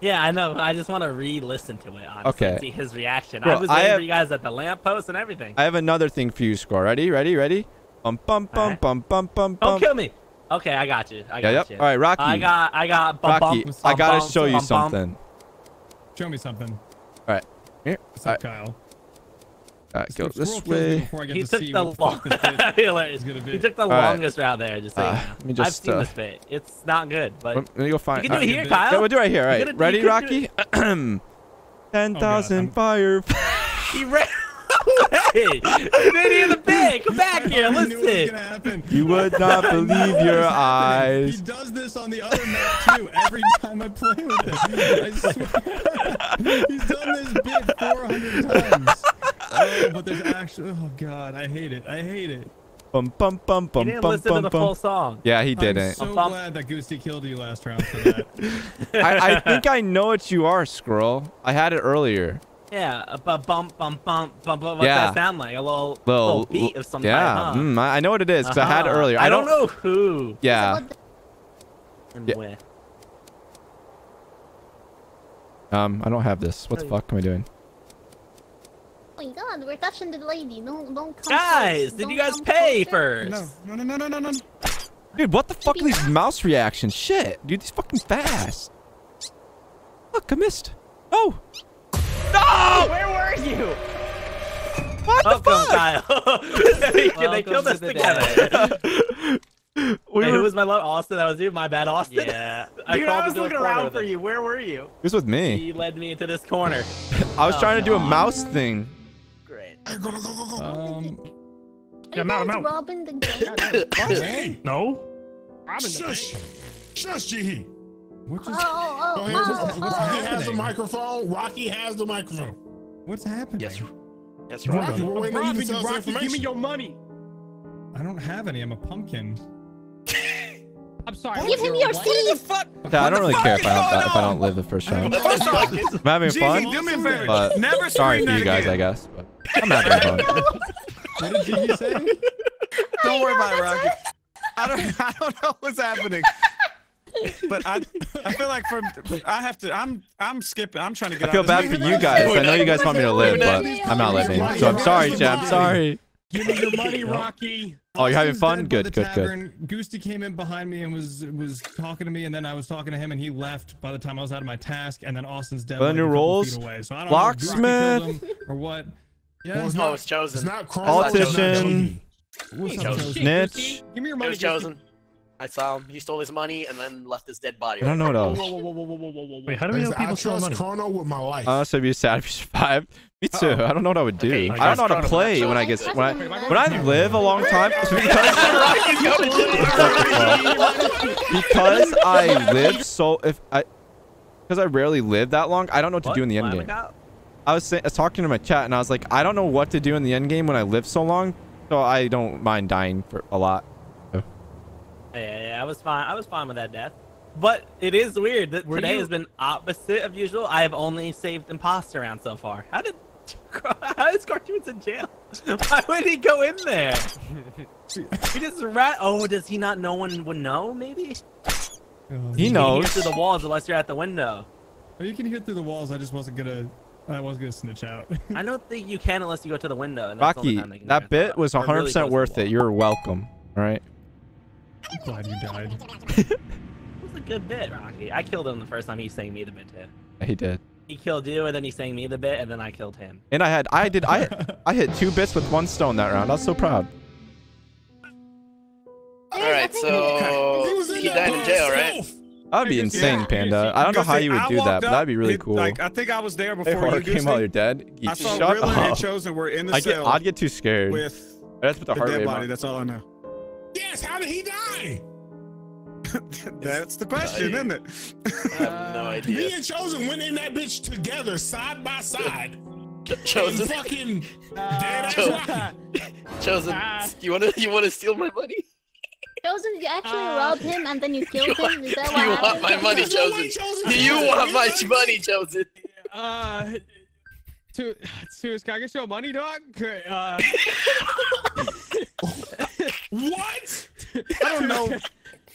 Yeah, I know. I just want to re-listen to it. Honestly, Okay. and see his reaction. Bro, I was I have- for you guys at the lamppost and everything. I have another thing for you, Score. Ready? Ready? Ready? Bum bum bum Alright. bum bum bum Don't bum. kill me. Okay, I got you. I got Yeah, yep. you. All right, Rocky. I got. I got. Bum, Rocky, bum, I gotta bum, show you bum, bum. something. Show me something. All right. Here. What's up, right. Kyle? Uh, go this way. before I get He took the what long. the fuck this bit Hilarious. is gonna be. He took the All right. longest route there. Just saying. Uh, let me just, I've just, seen uh, this bit. It's not good, but Let me go find. You can do uh, it here, Kyle. Yeah, we'll do it right here. All You right, gotta- ready, Rocky? could Ten I'm- thousand fire. He ran away. You didn't the bit. Come back here. I knew it was Listen. You would not believe it your eyes. He does this on the other map too. Every time I play with him, I swear. He's done this bit 400 times. Oh, but there's actually. Oh god, I hate it. I hate it. Bum bum bum You bum didn't bum listen to bum the full song. Yeah, he did it. I'm so Bump. glad that Goosey killed you last round for that. I, I think I know what you are, Squirrel. I had it earlier. Yeah, a bu- bump, bump, bump, bump. What's Yeah. that sound like? A little, Little, little beat of some yeah, kind, huh? mm, I I know what it is because I had it Uh-huh. earlier. I don't know who. Yeah. and Yeah. where. Um, I don't have this. What the fuck am I doing? Oh my god, we're touching the lady. Don't don't come Guys, close. did you Don't guys come pay closer. first? No, no, no, no, no, no, no. Dude, what the fuck are these mouse reactions? Shit, dude, these fucking fast. Look, I missed. Oh, No! Where were you? what the fuck? Kyle. they Welcome killed to us the together. We hey, were, who was my love? Austin, that was you. My bad, Austin. Yeah. I Dude, I was looking around for you. Where were you? he was with me. He led me into this corner. I was trying to do a mouse thing. Great. Hey, go, go, go, go, go. Um, Yeah, you I'm out, I'm out. robbing the game? Hey, No. shush. Shush, G. what Oh, just, oh, oh Go oh, ahead. oh, what's oh. He has the microphone. Rocky has the microphone. what's happening? Yes, yes, right. Rocky, we're waiting on you Robbing to tell Rocky, give me your money. I don't have any. I'm a pumpkin. I'm sorry. Give him your What the seed. fuck? Yeah, I don't really care if I don't if I don't live the first round. I'm having fun, do me a favor. but Never sorry for you that guys, I guess. But I'm having fun. What did Gigi say? Don't worry about it, Rocky. I don't, I don't know what's happening. But I, I feel like for I have to. I'm, I'm skipping. I'm trying to get. I feel out bad for you guys. I know you guys want me to live, but I'm not living. So I'm sorry, Chad. I'm sorry. Give me your money, Rocky. Oh, you're having fun? dead Good, the good, good. tavern. Goosey came in behind me and was was talking to me, and then I was talking to him, and he left by the time I was out of my task, and then Austin's dead. Well, like new a couple roles. away. So I don't know if Locksmith. or what. Yeah, Well, it's No, not, it's chosen. it's not Chrono, Politician. Chosen. Chosen? Snitch. Give me your It money. was chosen. I saw him. He stole his money and then left his dead body. I don't know what else. whoa, whoa, whoa. Wait, how do we know people steal money? Chrono with my life. Uh, Honestly, I'd be sad if you survived. Me too. Uh-oh. I don't know what I would do. Okay, I don't know how to play Chrono when I get when I when I live a long time. Because because I live so if I because I rarely live that long, I don't know what to What? do in the end Why am I game. I was, say, I was talking to my chat and I was like, I don't know what to do in the end game when I live so long, so I don't mind dying for a lot. Yeah, yeah, I was fine. I was fine with that death. But it is weird that Were today you- has been opposite of usual. I have only saved imposter round so far. How did how is cartoons in jail? Why would he go in there? he just rat. Oh, does he not? No one would know. Maybe Oh, He You can hear knows. through the walls unless you're at the window. Oh, you can hear through the walls. I just wasn't gonna. I was gonna snitch out. I don't think you can unless you go to the window. And that's the only Rocky, time they can that bit was 100% close worth it. You're welcome. All right. I'm glad you died. It was a good bit, Rocky. I killed him the first time he sang me the bit too. He did. He killed you, and then he sang me the bit, and then I killed him. And I had, I did, I, I hit two bits with one stone that round. I was so proud. All right, so he died in jail, right? That'd be insane, Panda. I don't know how you would do that, but that'd be really cool. Like I think I was there before horror you came while you're dead. You I saw shut Riddler and up. Chosen were in the I get, cell I'd get too scared. with That's what the the heart dead rate. body. might- That's all I know. Yes, how did he die? That's the question, isn't it? I have no idea. Me and Chosen went in that bitch together, side by side. Chosen, And fucking dead ass Chosen. Rocky. chosen. You wanna you wanna steal my money? Chosen, you actually robbed him and then you killed You him. Is that Do what you want happened? my money, There's no way Chosen? Chosen Do you want my money, Chosen? Uh, to, to, can I get your money, dog? Okay, Uh, What? I don't know.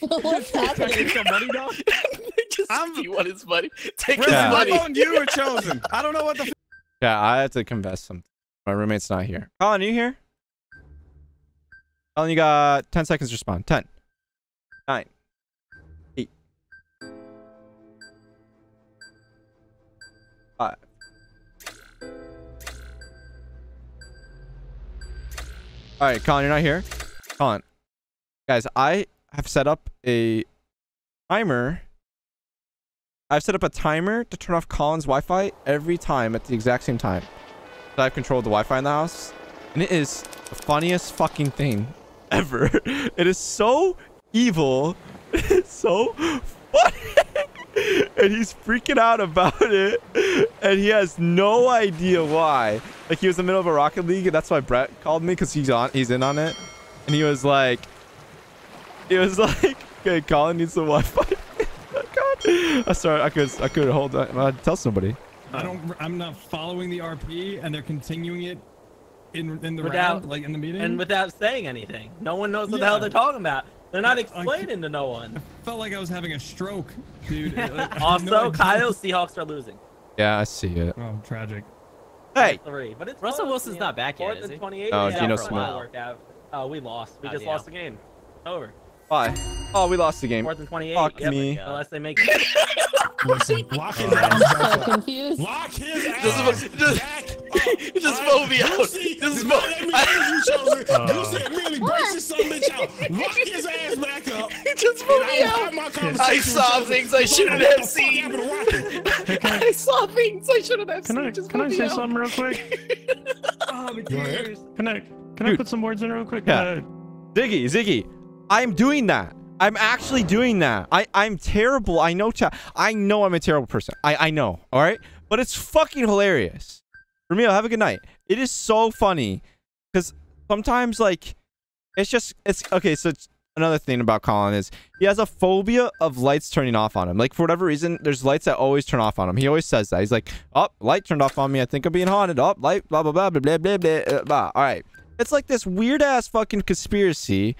What's I happening? get your money, dog? Just, I'm- you want his money? Take Really, his Yeah. I'm on you or Chosen. I don't know what the. F- Yeah, I have to confess something. My roommate's not here. Colin, are you here? Colin, you got 10 seconds to respond. 10, 9, five. All right, Colin, you're not here. Colin, guys, I have set up a timer. I've set up a timer to turn off Colin's Wi-Fi every time at the exact same time. So I've controlled the Wi-Fi in the house, and it is the funniest fucking thing ever. It is so evil. It's so funny. and he's freaking out about it. And he has no idea why. Like he was in the middle of a Rocket League, and that's why Brett called me because he's on he's in on it. And he was like he was like, okay, Colin needs some Wi-Fi. Oh God. I sorry, I could I could hold that. I'd tell somebody. I don't. I'm not following the RP, and they're continuing it in in the Without- round, like in the meeting. And without saying anything, no one knows what the hell they're talking about. They're not I- I- explaining to no one. felt like I was having a stroke, dude. Like, Also, no idea. Kyle Seahawks are losing. Yeah, I see it. Oh, tragic. Hey, Three, but it's Russell Wilson's not back yet, fourth is and he? 28. No, yeah, Geno Smith. Oh, we lost. We oh, just yeah. lost the game. Over. Why? Oh, we lost the game. More than 28. Fuck yep. me. Unless they make it. Listen, lock his ass up. So confused. Lock his ass just, just, back up. Just mow me out. Lucy, just mow me out. You said really braces bitch out. Lock his ass back up. Just mow me out. I saw things I shouldn't have seen. I saw things I shouldn't have seen. Can I, can I say something real quick? oh, I'm Can I? Can I put some words in real quick? Yeah. Uh, Ziggy, Ziggy, I'm doing that. I'm actually doing that. I, I'm terrible. I know, chat. I know I'm a terrible person. I, I know. All right. But it's fucking hilarious. Ramil, have a good night. It is so funny because sometimes, like, it's just, it's okay. So, it's, another thing about Colin is he has a phobia of lights turning off on him. Like, for whatever reason, there's lights that always turn off on him. He always says that. He's like, oh, light turned off on me. I think I'm being haunted. Oh, light, blah, blah, blah, blah, blah, blah, blah, blah. All right. It's like this weird ass fucking conspiracy.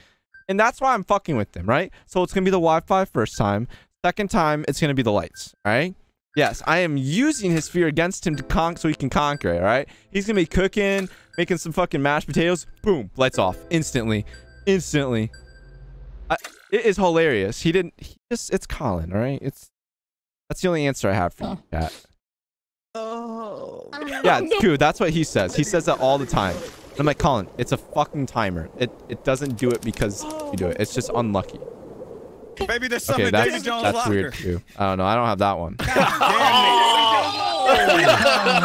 And that's why I'm fucking with them, right? So it's gonna be the Wi-Fi first time. Second time, it's gonna be the lights. All right. Yes, I am using his fear against him to con so he can conquer it. All right. He's gonna be cooking, making some fucking mashed potatoes. Boom, lights off instantly, instantly. I, it is hilarious. He didn't. He just. It's Colin. All right. It's. That's the only answer I have for you, oh. Cat. Oh. oh. Yeah, dude, that's what he says. He says that all the time. And I'm like, Colin, it's a fucking timer. It it doesn't do it because you do it. It's just unlucky. Maybe there's something Okay, in that's Davy Jones' that's locker. weird too. I don't know. I don't have that one.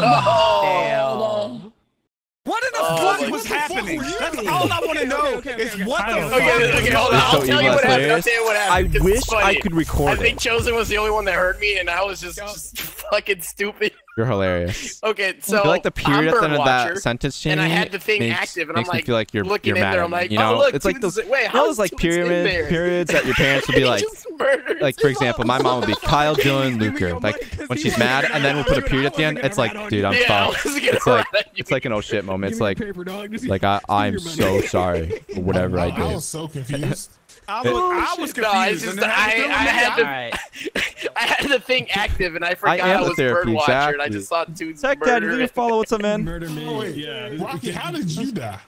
Oh, What in the Oh, fuck like- was happening? That's all I want to know. okay, okay, is what the fuck? Okay, okay, hold on. I'll so tell you what happened. I'll tell you what I wish I could record it. I think. Chosen was the only one that heard me, and I was just, just fucking stupid. You're hilarious. Okay, I so feel like the period I'm at the end of that sentence chain and I had the thing makes, active, and I'm makes me like feel like you're looking you're in mad there. I'm like, you know, oh look, it's like Toons those is- wait, you how those like Tunes pyramid periods that your parents would be like like for example, my mom would be Kyle, Dylan, Luker. Like when she's mad and then we'll put a period at the end. It's like, dude, I'm Yeah, I fucked. was It's like it's like an oh shit moment. It's like paper, dog. Just- like I I'm Give me your so sorry for whatever I I did. was so confused. I was, I oh, was confused. No, it's just I, I had the right. I had the thing active, and I forgot am I, the was therapy, Birdwatcher, and I just saw Toons Tech Dad, you murder. think you follow what's up, man? Murder me. Oh, wait. Yeah. Rocky, how did you die?